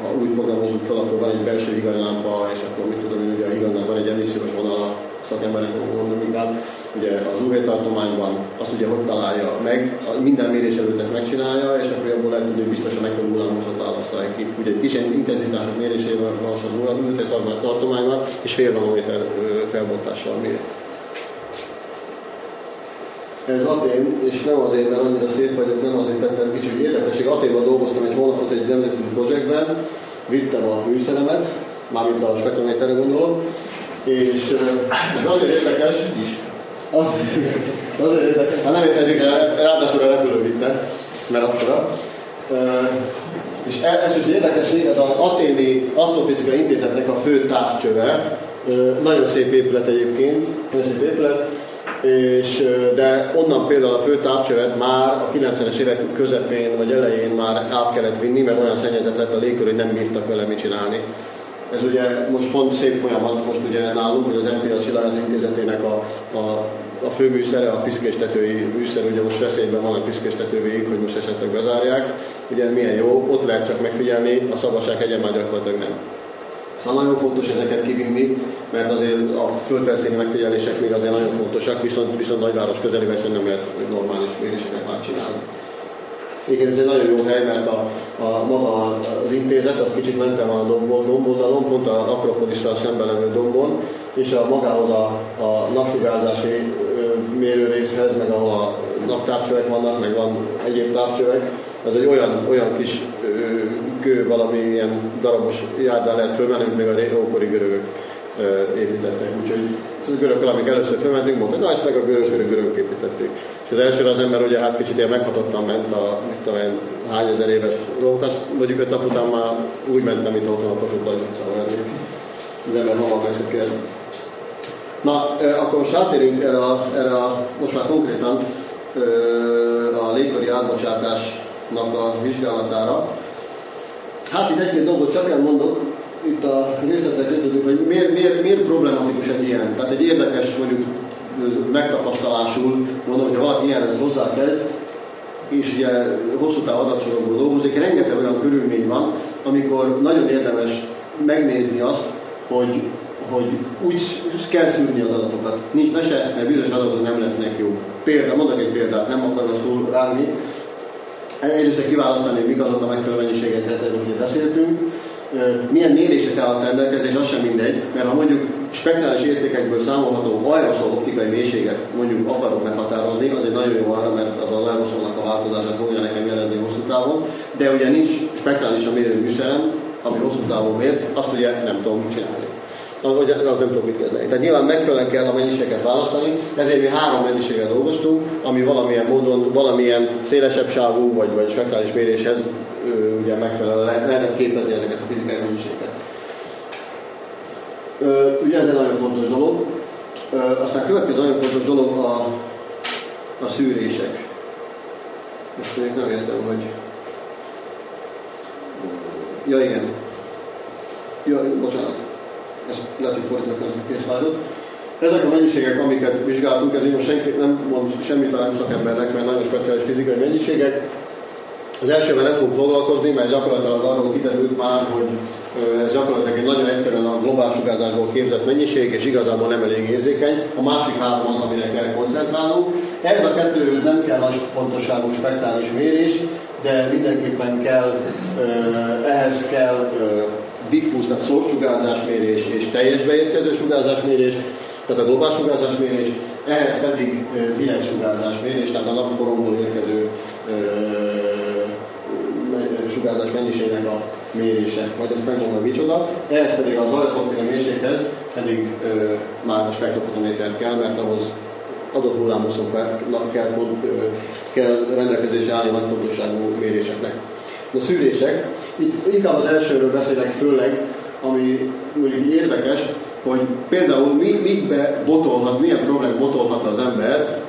ha úgy programozunk fel, akkor van egy belső higanylámpa, és akkor mit tudom én, ugye a higanynak van egy emissziós vonala, szakemberek mondom inkább, ugye az UV tartományban, azt ugye hogy találja meg, minden mérés előtt ezt megcsinálja, és akkor abból lehet tudni, hogy biztosan mekkora hullámhosszat válaszolja ki. Ugye egy kis intenzitások mérésében van az UV tartományban, és fél nanométer felbontással mér. Ez Atén, és nem azért, mert annyira szép vagyok, nem azért tettem kicsit érdekesség. Aténban dolgoztam egy hónapot egy nemzetközi projektben, vittem a műszeremet, mármint a spektrométerre gondolom, és ez nagyon érdekes, az, azért érdekes, hát nem értezik el, ráadásul a repülő vitte, mert akkora. És e, ez egy érdekesség, ez az Aténi Asztrofizikai Intézetnek a fő távcsöve, nagyon szép épület egyébként, nagyon szép épület, és, de onnan például a fő távcsövet már a 90-es évek közepén vagy elején már át kellett vinni, mert olyan szennyezett lett a légkör, hogy nem bírtak vele mit csinálni. Ez ugye most pont szép folyamat, most ugye nálunk, hogy az MTA Siláz Intézetének a, a, a fő műszere, a piszkéstetői műszer, ugye most veszélyben van a piszkéstető végig, hogy most esetleg bezárják. Ugye milyen jó, ott lehet csak megfigyelni, a Szabadság hegyen már gyakorlatilag nem. Szóval nagyon fontos ezeket kivinni, mert azért a földfelszíni megfigyelések még azért nagyon fontosak, viszont, viszont nagyváros közelében nem lehet normális méréseket már csinálni. Igen, ez egy nagyon jó hely, mert a, a maga az intézet, az kicsit mentem van a dombon, domboldalon, pont a Akropolisszal szemben levő dombon, és a magához a, a napsugárzási mérőrészhez, meg ahol a naptávcsövek vannak, meg van egyéb távcsövek, ez egy olyan, olyan kis kő, valami ilyen darabos járdán lehet fölmenni, még a ókori görögök építettek. Úgyhogy a görög, amik először fölmentünk, mondta, na ezt meg a görög, görög, görög építették. És az elsőre az ember ugye hát kicsit ilyen meghatottan ment a, mit tudom én, hány ezer éves rókasz, mondjuk öt nap után már úgy mentem, mint otthon a Kossuth Lajos utcában Az ember hamar megszokja ezt. Na, akkor most átérünk erre a, erre a most már konkrétan a légkori átbocsátásnak a vizsgálatára. Hát itt egy-két dolgot csak elmondok, itt a részletek tudjuk, hogy miért, miért, miért problematikus egy ilyen. Tehát egy érdekes mondjuk megtapasztalásul, mondom, hogy ha valaki ilyenhez hozzákezd, és ugye hosszú táv adatsorokból dolgozik, rengeteg olyan körülmény van, amikor nagyon érdemes megnézni azt, hogy, hogy úgy kell szűrni az adatokat. Nincs mese, mert bizonyos adatok nem lesznek jók. Példa, mondok egy példát, nem akarom szól rágni. Először kiválasztani, hogy mik azok a megfelelő mennyiségek, ezzel beszéltünk milyen mérések állnak rendelkezés, az sem mindegy, mert ha mondjuk spektrális értékekből számolható aeroszol optikai mélységet mondjuk akarok meghatározni, az egy nagyon jó arra, mert az az aeroszolnak a változását fogja nekem jelezni hosszú távon, de ugye nincs spektrálisan mérő műszerem, ami hosszú távon mért, azt ugye nem tudom csinálni hogy az nem tudok mit kezdeni. Tehát nyilván megfelelően kell a mennyiséget választani, ezért mi három mennyiséget dolgoztunk, ami valamilyen módon, valamilyen szélesebb sávú vagy, vagy spektrális méréshez ugye megfelelően le, lehetett képezni ezeket a fizikai mennyiségeket. Ugye ez egy nagyon fontos dolog. Aztán következő nagyon fontos dolog a, a szűrések. Ezt még nem értem, hogy... Ja, igen. Ja, bocsánat ezt lehet, hogy fordítva a készvágyot. Ezek a mennyiségek, amiket vizsgáltunk, ezért most senki nem mond semmit nem szakembernek, mert nagyon speciális fizikai mennyiségek. Az elsővel nem fogunk foglalkozni, mert gyakorlatilag arról kiderült már, hogy ez gyakorlatilag egy nagyon egyszerűen a globális sugárzásból képzett mennyiség, és igazából nem elég érzékeny. A másik három az, amire kell koncentrálnunk. Ez a kettőhöz nem kell nagy fontosságú spektrális mérés, de mindenképpen kell, ehhez kell diffúz, tehát szórt sugárzásmérés és teljes beérkező sugárzásmérés, tehát a globális sugárzásmérés, ehhez pedig direkt sugárzásmérés, tehát a napkoromból érkező sugárzás mennyiségének a mérése, majd ezt megmondom, micsoda. Ehhez pedig az aranyoptikai mélységhez pedig ö, már a spektrofotométer kell, mert ahhoz adott hullámoszon kell, kell, kell rendelkezésre állni nagy pontosságú méréseknek a szűrések. Itt inkább az elsőről beszélek főleg, ami úgy érdekes, hogy például mi, mikbe botolhat, milyen problém botolhat az ember,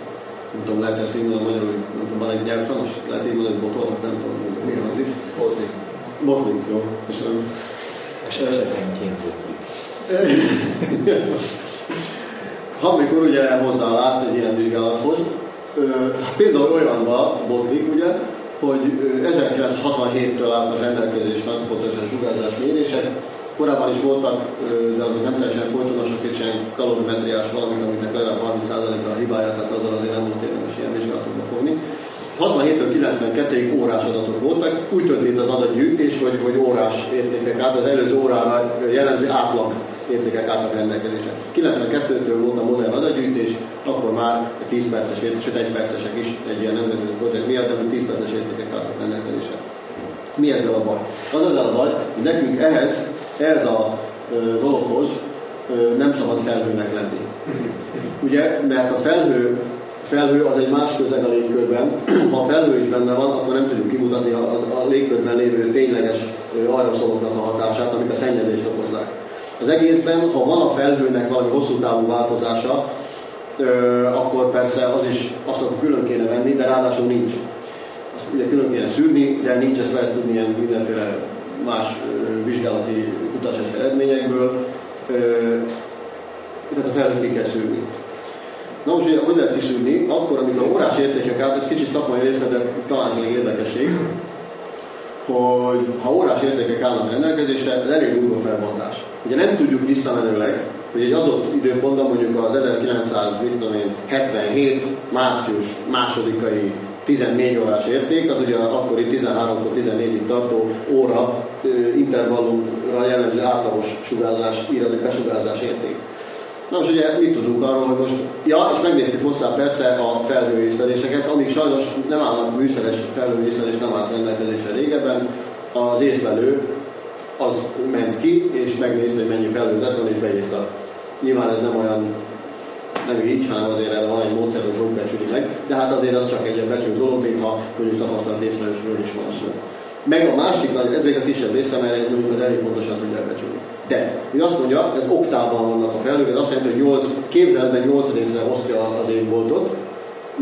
nem tudom, lehet ezt így mondani magyarul, nem tudom, van egy nyelvtanos, lehet így mondani, hogy botolhat, nem tudom, mi hangzik. Botling. Botling, jó, köszönöm. Esetenként botling. <laughs> ha mikor ugye lát egy ilyen vizsgálathoz, például olyanba botlik, ugye, hogy 1967-től állt a rendelkezés pontosan sugárzás mérések. Korábban is voltak, de azok nem teljesen folytonosak, és ilyen kalorimetriás valamit, amiknek legalább 30%-a a hibája, tehát azzal azért nem volt érdemes ilyen vizsgálatokba fogni. 67-től 92-ig órás adatok voltak, úgy történt az adatgyűjtés, hogy, hogy órás értékek át, az előző órára jellemző átlag értékek álltak rendelkezésre. 92-től volt a modern adatgyűjtés, akkor már 10 perces sőt 1 percesek is egy ilyen nemzetközi projekt miatt, de 10 perces értékek álltak rendelkezésre. Mi ezzel a baj? Az ezzel a baj, hogy nekünk ehhez, ehhez a ö, dologhoz ö, nem szabad felhőnek lenni. Ugye, mert a felhő felhő az egy más közeg a légkörben. Ha a felhő is benne van, akkor nem tudjuk kimutatni a, a, a légkörben lévő tényleges aeroszoloknak a hatását, amik a szennyezést okozzák. Az egészben, ha van a felhőnek valami hosszú távú változása, akkor persze az is azt akkor külön kéne venni, de ráadásul nincs. Azt ugye külön kéne szűrni, de nincs, ezt lehet tudni ilyen mindenféle más vizsgálati kutatási eredményekből. Tehát a felhőt ki kell szűrni. Na most ugye, hogy lehet kiszűrni? Akkor, amikor órás értékek át, ez kicsit szakmai részlet, de talán ez érdekesség, hogy ha órás értékek állnak rendelkezésre, ez elég durva felbontás. Ugye nem tudjuk visszamenőleg, hogy egy adott időpontban mondjuk az 1977 március másodikai 14 órás érték, az ugye akkori 13-tól 14-ig tartó óra intervallumra jellemző átlagos sugárzás, írati besugárzás érték. Na most ugye mit tudunk arról, hogy most, ja, és megnéztük hozzá persze a felhőészleléseket, amik sajnos nem állnak műszeres felhőészlelés, nem állt rendelkezésre régebben, az észlelő az ment ki, és megnézte, hogy mennyi felhőzet van, és beírta. Nyilván ez nem olyan nem így, hanem azért erre van egy módszer, hogy hogy becsüli meg, de hát azért az csak egy becsült dolog, még ha mondjuk tapasztalat észlelésről is van szó. Meg a másik nagy, ez még a kisebb része, mert ez mondjuk az elég pontosan tudja becsülni. De, mi azt mondja, ez oktában vannak a felhők, ez azt jelenti, hogy 8, képzeletben 8 részre osztja az égboltot,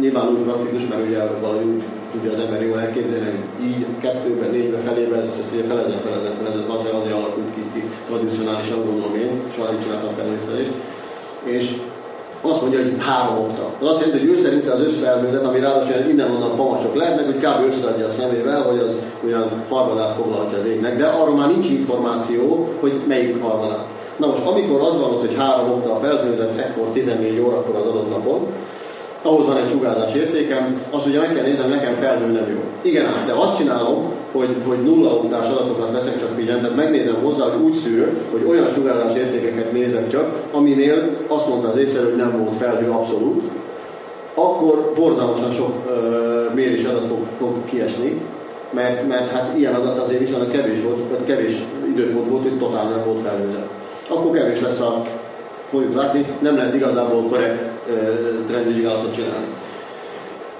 nyilván úgy praktikus, mert ugye valahogy úgy tudja az ember jól elképzelni, hogy így kettőben, négyben, felében, ezt ugye felezen, felezen, felezen, az azért alakult ki, ki tradicionálisan gondolom én, soha nem csináltam felhőszerést. És azt mondja, hogy három okta. Az azt jelenti, hogy ő szerint az összfelhőzet, ami ráadásul innen-onnan pamacsok lehetnek, hogy kb. összeadja a szemével, hogy az olyan harmadát foglalhatja az égnek, de arról már nincs információ, hogy melyik harmadát. Na most, amikor az van ott, hogy három okta a felhőzet, ekkor 14 órakor az adott napon, ahhoz van egy sugárzás értékem, azt ugye meg kell hogy nekem felhő nem jó. Igen ám, de azt csinálom, hogy, hogy nulla oktás adatokat veszek csak figyelembe, tehát megnézem hozzá, hogy úgy szűrök, hogy olyan sugárzás értékeket nézek csak, aminél azt mondta az észre, hogy nem volt felhő abszolút, akkor borzalmasan sok uh, mérés adat fog, fog kiesni, mert, mert hát ilyen adat azért viszonylag kevés volt, kevés időpont volt, hogy totál nem volt felhőzet. Akkor kevés lesz a fogjuk látni, nem lehet igazából korrekt trendvizsgálatot csinálni.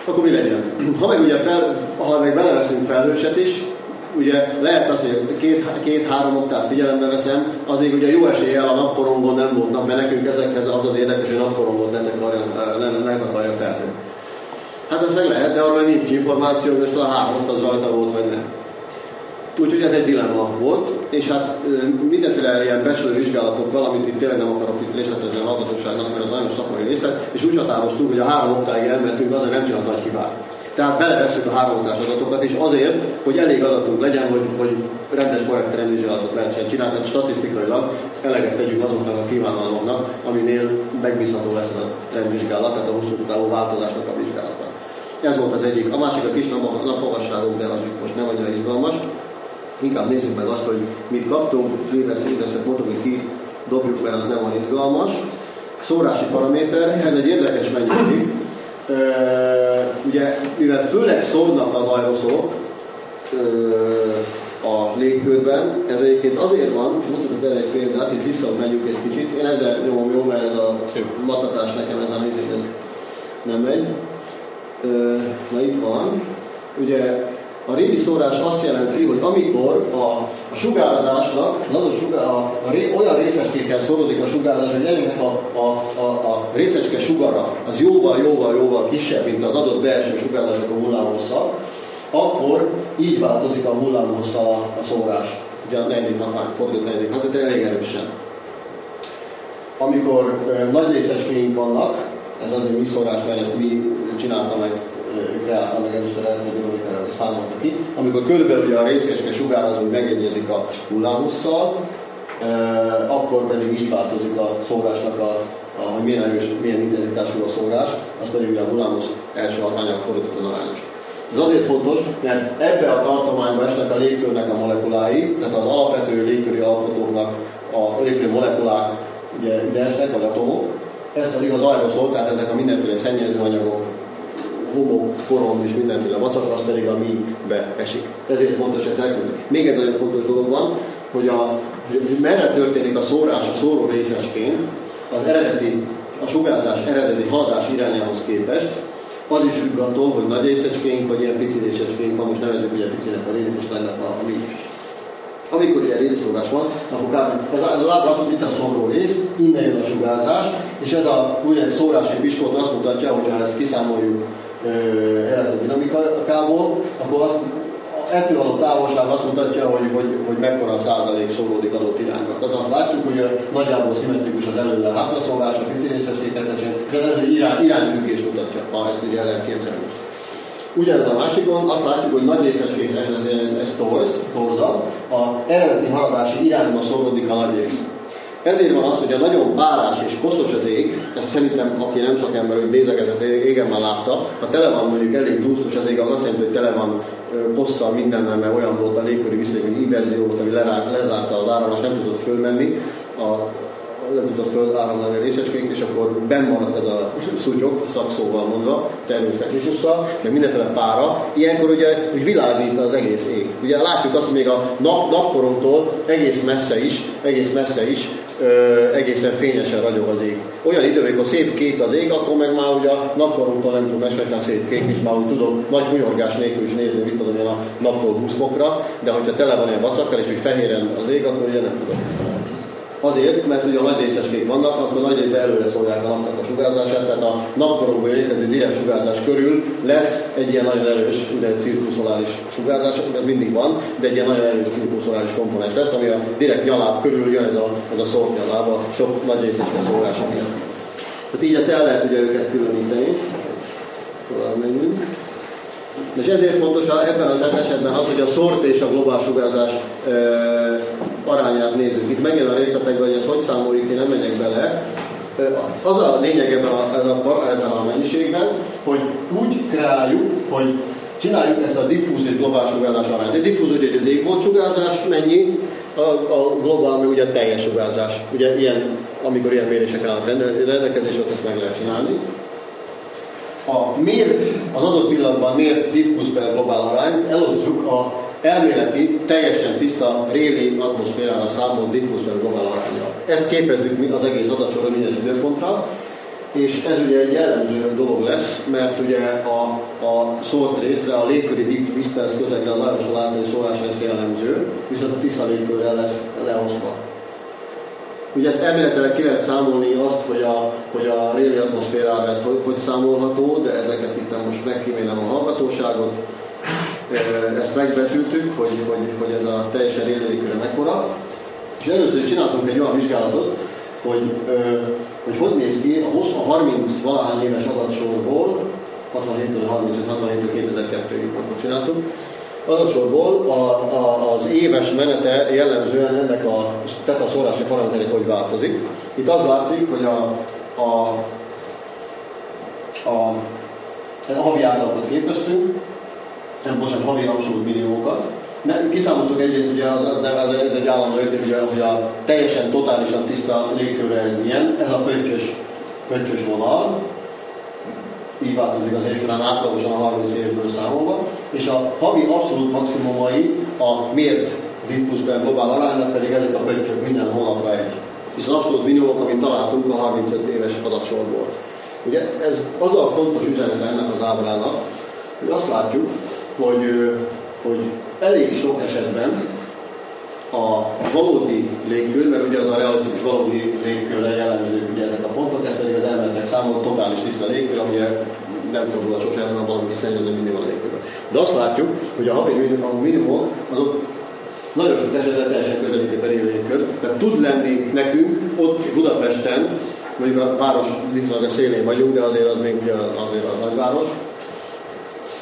Akkor mi legyen? Ha meg ugye fel, ha meg beleveszünk felhőset is, ugye lehet az, hogy két-három két, oktát figyelembe veszem, az még ugye jó eséllyel a napkorongon nem volt mert nekünk ezekhez az az érdekes, hogy napkorongon akarja felhő. Hát ez meg lehet, de arra nincs információ, most a három az rajta volt, vagy nem. Úgyhogy ez egy dilemma volt, és hát mindenféle ilyen bachelor vizsgálatokkal, amit itt tényleg nem akarok itt részletezni a hallgatóságnak, mert az nagyon szakmai részlet, és úgy határoztuk, hogy a három oktáig elmentünk, azért nem csinált nagy hibát. Tehát belevesszük a három oktás adatokat, és azért, hogy elég adatunk legyen, hogy, hogy rendes, korrekt trendvizsgálatot lehessen csinálni, tehát statisztikailag eleget tegyünk azoknak a kívánalmaknak, aminél megbízható lesz a trendvizsgálat, tehát a hosszú távú változásnak a vizsgálata. Ez volt az egyik. A másik a kis napmagasságok, de az most nem annyira izgalmas inkább nézzük meg azt, hogy mit kaptunk, Freelance Indexet mondtuk, hogy ki dobjuk, mert az nem van izgalmas. Szórási paraméter, ez egy érdekes mennyiség. Ugye, mivel főleg szórnak az aeroszok a légkörben, ez egyébként azért van, mutatok bele egy példát, itt vissza menjünk egy kicsit, én ezzel nyomom jó, mert ez a matatás nekem ez a nézét, ez nem megy. Na itt van, ugye a régi szórás azt jelenti, hogy amikor a, a sugárzásnak, az adott sugár, a, a olyan részecskékkel szorodik a sugárzás, hogy ennek a, a, a, a részecske sugara az jóval, jóval, jóval kisebb, mint az adott belső sugárzásnak a hullámhossza, akkor így változik a hullámhossza a, a szórás. Ugye a 4 hatvány, fordított 4 hát elég erősen. Amikor e, nagy részecskéink vannak, ez azért mi szórás, mert ezt mi csinálta meg kreálta meg először elektrodinámikára számolta ki, amikor körülbelül ugye a részecske sugárazó megegyezik a hullámhosszal, akkor pedig így változik a szórásnak a, hogy milyen erős, milyen intenzitású a szórás, az pedig ugye a hullámhossz első hatányának fordítottan arányos. Ez azért fontos, mert ebbe a tartományba esnek a légkörnek a molekulái, tehát az alapvető légköri alkotóknak a légköri molekulák ugye ide esnek, vagy atomok, ez pedig az aeroszol, tehát ezek a mindenféle szennyezőanyagok, homok, korom és mindenféle vacak, az pedig a mi-be esik. Ezért fontos ez elkülönni. Még egy nagyon fontos dolog van, hogy, a, hogy merre történik a szórás a szóró részesként, az eredeti, a sugárzás eredeti haladás irányához képest, az is függ attól, hogy nagy részecskénk, vagy ilyen pici részecskénk van, most nevezzük ugye picinek a rédet, és lenne a, a mi. Amikor ilyen részszórás van, akkor kb. ez, ez az ábra azt mondja, itt a szóró rész, innen jön a sugárzás, és ez a úgynevezett szórási piskót azt mutatja, hogyha ezt kiszámoljuk elektrodinamikából, akkor azt ettől adott távolság azt mutatja, hogy, hogy, hogy mekkora százalék szólódik adott irányba. Az azt látjuk, hogy nagyjából szimmetrikus az előle hátraszólás, a pici részeskéket, és ez egy irány, irányfüggést mutatja, ha ezt ugye el lehet képzelni. Ugyanez a másikon azt látjuk, hogy nagy részesként ez, ez, torz, torza, a eredeti haladási irányba szólódik a nagy rész. Ezért van az, hogy a nagyon párás és koszos az ég, ezt szerintem, aki nem szakember, hogy nézegetett égen már látta, ha tele van mondjuk elég dúsztos az ég, az azt jelenti, hogy tele van kosszal mindennel, mert olyan volt a légköri viszony, hogy inverzió volt, ami lezárta az áramlást, nem tudott fölmenni. A, nem tudott föláramlani a részecskék, és akkor benn maradt ez a szutyok, szakszóval mondva, természetikussal, meg mindenféle pára. Ilyenkor ugye hogy világít az egész ég. Ugye látjuk azt, hogy még a nap, napkoronktól egész messze is, egész messze is egészen fényesen ragyog az ég. Olyan idő, amikor szép kék az ég, akkor meg már ugye a napkoronktól nem tudom esetleg szép kék, és már úgy tudom nagy hunyorgás nélkül is nézni, mit tudom én a naptól 20 fokra, de hogyha tele van ilyen vacakkal, és hogy fehéren az ég, akkor ugye nem tudom. Azért, mert ugye a nagy részecskék vannak, akkor nagy részben előre szolgálják a napnak a sugárzását, tehát a napkorokból érkező direkt sugárzás körül lesz egy ilyen nagyon erős, ugye cirkuszoláris sugárzás, ez mindig van, de egy ilyen nagyon erős cirkuszoláris komponens lesz, ami a direkt nyaláb körül jön ez a, ez a szórt nyaláb, a sok nagy részecske szórása miatt. Tehát így ezt el lehet ugye őket különíteni. Tovább menjünk. És ezért fontos ebben az esetben az, hogy a szort és a globál sugárzás arányát nézzük. Itt megint a részletekben, hogy ezt hogy számoljuk, én nem megyek bele. Az a lényeg ebben a, ebben a mennyiségben, hogy úgy kreáljuk, hogy csináljuk ezt a diffúz és globál sugárzás arányt. A diffúz ugye az égbolt sugárzás mennyi, a, a globál meg ugye a teljes sugárzás. Ugye ilyen, amikor ilyen mérések állnak rendelkezésre, ott ezt meg lehet csinálni a mért, az adott pillanatban mért diffúz per globál arányt elosztjuk a elméleti, teljesen tiszta réli atmoszférára számolt per globál arányra. Ezt képezzük mi az egész adatsorra minden időpontra, és ez ugye egy jellemző dolog lesz, mert ugye a, a szólt részre, a légköri diszpers közegre az aerosol általi szólás lesz jellemző, viszont a tiszta légkörre lesz lehozva. Ugye ezt elméletileg ki lehet számolni azt, hogy a, hogy a réli atmoszférára ez hogy, hogy számolható, de ezeket itt most megkímélem a hallgatóságot. Ezt megbecsültük, hogy, hogy, hogy ez a teljesen réli köre mekkora. És először is csináltunk egy olyan vizsgálatot, hogy hogy, hogy néz ki a, hossz, a 30 valahány éves adatsorból, 67-től 35-67-től 2002-ig akkor csináltuk, adatsorból a, a, az éves menete jellemzően ennek a szórási paraméterek hogy változik. Itt az látszik, hogy a, a, a, a havi átlagot képeztünk, nem bocsánat, havi abszolút milliókat. Nem, kiszámoltuk egyrészt, ugye az, az nem, ez, ez egy állandó érték, ugye, hogy a teljesen, totálisan tiszta légkörre ez milyen. Ez a pöttyös, pöttyös vonal, így változik az évsorán átlagosan a 30 évből számolva, és a havi abszolút maximumai a mért per globál aránynak pedig ezek a pöttyök minden hónapra egy. És az abszolút minimumok, amit találtunk a 35 éves adatsorból. Ugye ez az a fontos üzenet ennek az ábrának, hogy azt látjuk, hogy, hogy elég sok esetben a valódi légkör, mert ugye az a realisztikus valódi légkörre jellemző ugye ezek a pontok, ez pedig az elméletek számol totális tiszta légkör, ami nem fordul a sosem, hanem valami szennyező mindig van a légkörben. De azt látjuk, hogy a havi minimumok azok nagyon sok esetben teljesen közelítik a légkört, tehát tud lenni nekünk ott Budapesten, mondjuk a város viszonylag a szélén vagyunk, de azért az még ugye azért a nagyváros,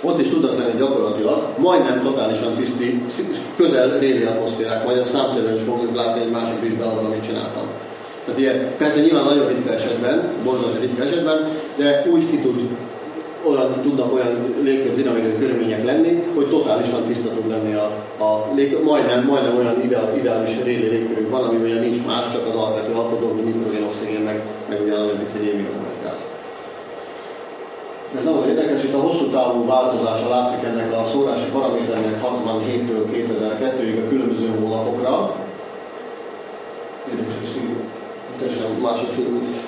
ott is tudnak lenni gyakorlatilag majdnem totálisan tiszti, közel régi atmoszférák, majd a számszerűen is fogjuk látni egy másik vizsgálatban, amit csináltam. Tehát ilyen, persze nyilván nagyon ritka esetben, borzasztó ritka esetben, de úgy ki tud olyan, tudnak olyan légkör dinamikai körülmények lenni, hogy totálisan tiszta tud lenni a, a légkör, majdnem, majdnem olyan ideál, ideális réli légkörünk van, ami olyan nincs más, csak az alapvető alkotók, mint nitrogén, oxigén, meg, meg ugye nagyon pici Ez nagyon érdekes, itt a hosszú távú változása látszik ennek a szórási paraméternek 67-től 2002-ig a különböző hónapokra. Érdekes, teljesen más a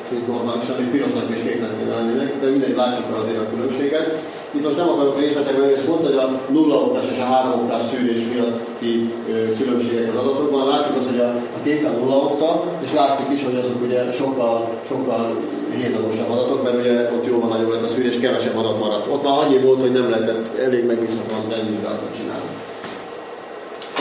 színű, normálisan, hogy pirosnak és kéknek kell lennének, de mindegy, látjuk azért a különbséget. Itt most nem akarok részletekben, és mondta, hogy a nulla oktás és a három oktás szűrés miatti különbségek az adatokban. Látjuk azt, hogy a, a nulla és látszik is, hogy azok ugye sokkal, sokkal hézagosabb adatok, mert ugye ott jóval nagyobb lett a szűrés, kevesebb adat maradt. Ott már annyi volt, hogy nem lehetett elég megbízhatóan rendvizsgálatot csinálni.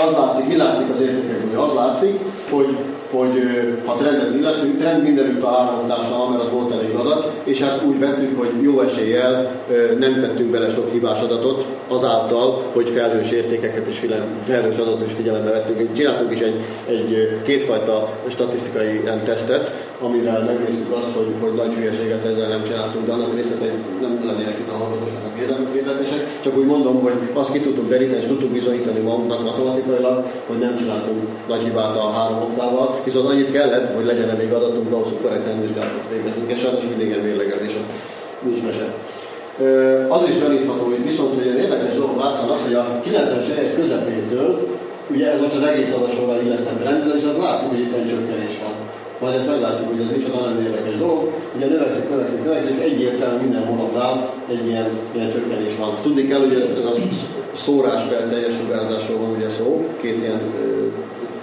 Az látszik, mi látszik az értékekből? Az látszik, hogy hogy ha trendet illesztünk, trend mindenütt a mert ott volt elég adat, és hát úgy vettük, hogy jó eséllyel nem tettünk bele sok hibás adatot, azáltal, hogy felhős értékeket és felhős adatot is figyelembe vettünk. Csináltunk is egy, egy kétfajta statisztikai tesztet, amivel megnéztük azt, hogy, hogy nagy hülyeséget ezzel nem csináltunk, de annak részletei nem lennének itt a hallgatóságnak érdekesek. Csak úgy mondom, hogy azt ki tudtuk deríteni, és tudtuk bizonyítani magunknak matematikailag, hogy nem csináltunk nagy hibát a három oktával, viszont annyit kellett, hogy legyen elég adatunk ahhoz, hogy korrekten vizsgálatot végezzünk, és sajnos mindig ilyen mérlegelés, nincs mese. Az is gyanítható itt viszont, hogy egy érdekes dolog látszanak, hogy a 90-es évek közepétől, ugye ez most az egész adasorra illesztett rend, viszont látszik, hogy itt csökkenés van majd ezt meglátjuk, hogy ez micsoda nagyon érdekes dolog. Ugye növekszik, növekszik, növekszik, egyértelmű minden hónapnál egy ilyen, ilyen csökkenés van. Azt tudni kell, hogy ez, ez a szórás per teljes sugárzásról van ugye szó, két ilyen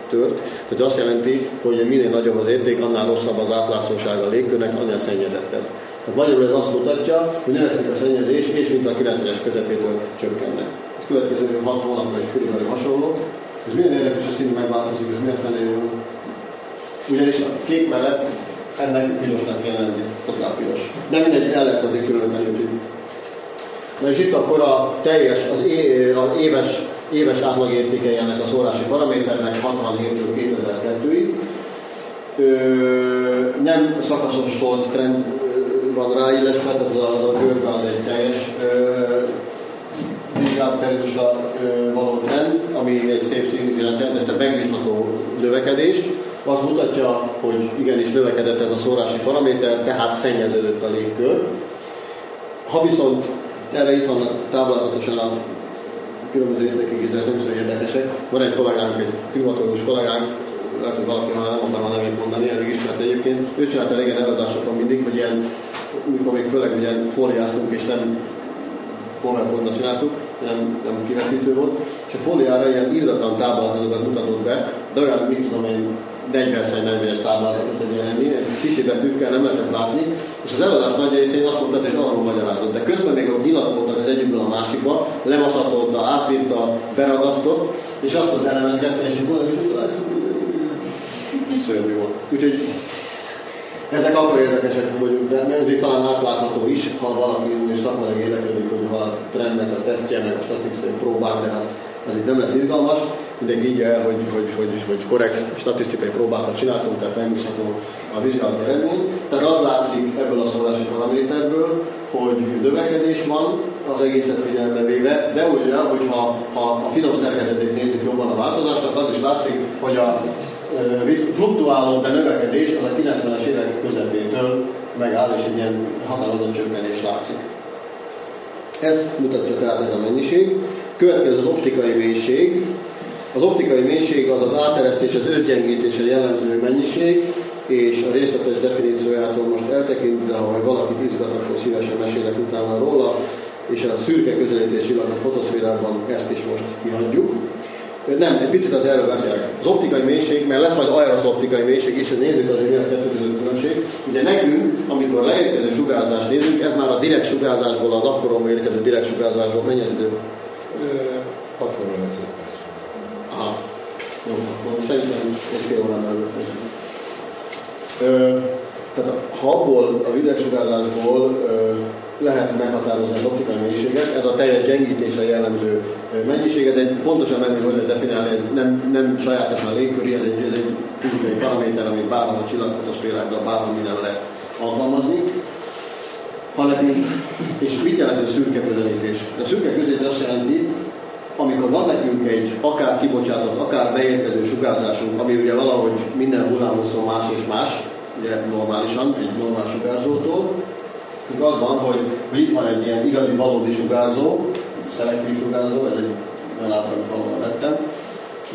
tört. Tehát azt jelenti, hogy minél nagyobb az érték, annál rosszabb az átlátszósága a légkörnek, annál szennyezettebb. Tehát magyarul ez azt mutatja, hogy növekszik a szennyezés, és mint a 90-es közepétől csökkennek. A következő 6 hónapra is körülbelül hasonló. Ez milyen érdekes, hogy színű megváltozik, ez miért fenn ugyanis a kék mellett ennek pirosnak kell lenni, a piros. De mindegy, el lehet azért különíteni, Na és itt akkor a teljes, az, é, az éves, éves átlagértékei ennek a szórási paraméternek 67-től 2002-ig. nem szakaszos volt trend van ráillesztve, tehát az a, az a görbe az egy teljes vizsgált periódusra való trend, ami egy szép szignifikáns rendes, tehát megbízható növekedés az mutatja, hogy igenis növekedett ez a szórási paraméter, tehát szennyeződött a légkör. Ha viszont erre itt vannak táblázatosan a különböző értékek, ez nem is érdekesek. Van egy kollégánk, egy klimatológus kollégánk, lehet, hogy valaki már nem akar a nevét mondani, elég ismert egyébként. Ő csinálta régen eladásokon mindig, hogy ilyen, amikor még főleg ugye fóliáztunk és nem PowerPoint csináltuk, nem, nem kivetítő volt, és a fóliára ilyen írdatlan táblázatokat mutatott be, de olyan, mit tudom én, 40x40-es táblázatot egy ilyen egy kicsi betűkkel nem lehetett látni, és az eladás nagy részén azt mondta, és arról magyarázott. De közben még ott nyilatkoztak az egyikből a másikba, lemaszatolta, átírta, beragasztott, és azt az elemezgette, és mondta, hogy szörnyű volt. Úgyhogy ezek akkor érdekesek vagyunk benne, ez még talán átlátható is, ha valaki úgy szakmai érdeklődik, hogy a trendnek a tesztje, meg a statisztikai próbák, de hát ez így nem lesz izgalmas mindenki így el, hogy, hogy, hogy, hogy korrekt statisztikai próbákat csináltunk, tehát megbízható a vizsgálati eredmény. Tehát az látszik ebből a szólási paraméterből, hogy növekedés van az egészet figyelembe véve, de olyan, hogy ha, ha a finom szerkezetét nézzük jobban a változásnak, az is látszik, hogy a fluktuáló, de növekedés az a 90-es évek közepétől megáll, és egy ilyen határozott csökkenés látszik. Ez mutatja tehát ez a mennyiség. Következő az optikai mélység, az optikai mélység az az áteresztés, az összgyengítésre jellemző mennyiség, és a részletes definíciójától most eltekintve, ha majd valakit izgat, akkor szívesen mesélek utána róla, és a szürke közelítési a fotoszférában ezt is most kihagyjuk. Nem, egy picit az erről beszélek. Az optikai mélység, mert lesz majd az optikai mélység, és nézzük az, hogy mi a kettő között különbség. Ugye nekünk, amikor leérkező sugárzást nézünk, ez már a direkt sugárzásból, a napkoromból érkező direkt sugárzásból mennyi idő? 6 óra Aha. Jó, akkor szerintem egy fél órán belül Tehát ha abból a videósugárzásból lehet meghatározni az optikai mennyiséget, ez a teljes gyengítésre jellemző mennyiség, ez egy pontosan menni, hogy lehet definiálni, ez nem, nem sajátosan légköri, ez egy, ez egy fizikai paraméter, amit bárhol a csillagfotosférákban, bárhol minden lehet alkalmazni. Ha nekünk, és mit jelent ez szürke közelítés? A szürke közelítés azt jelenti, amikor van nekünk egy akár kibocsátott, akár beérkező sugárzásunk, ami ugye valahogy minden hullámhosszon más és más, ugye normálisan, egy normál sugárzótól, az van, hogy, itt van egy ilyen igazi valódi sugárzó, szelektív sugárzó, ez egy olyan látom, amit valahol vettem,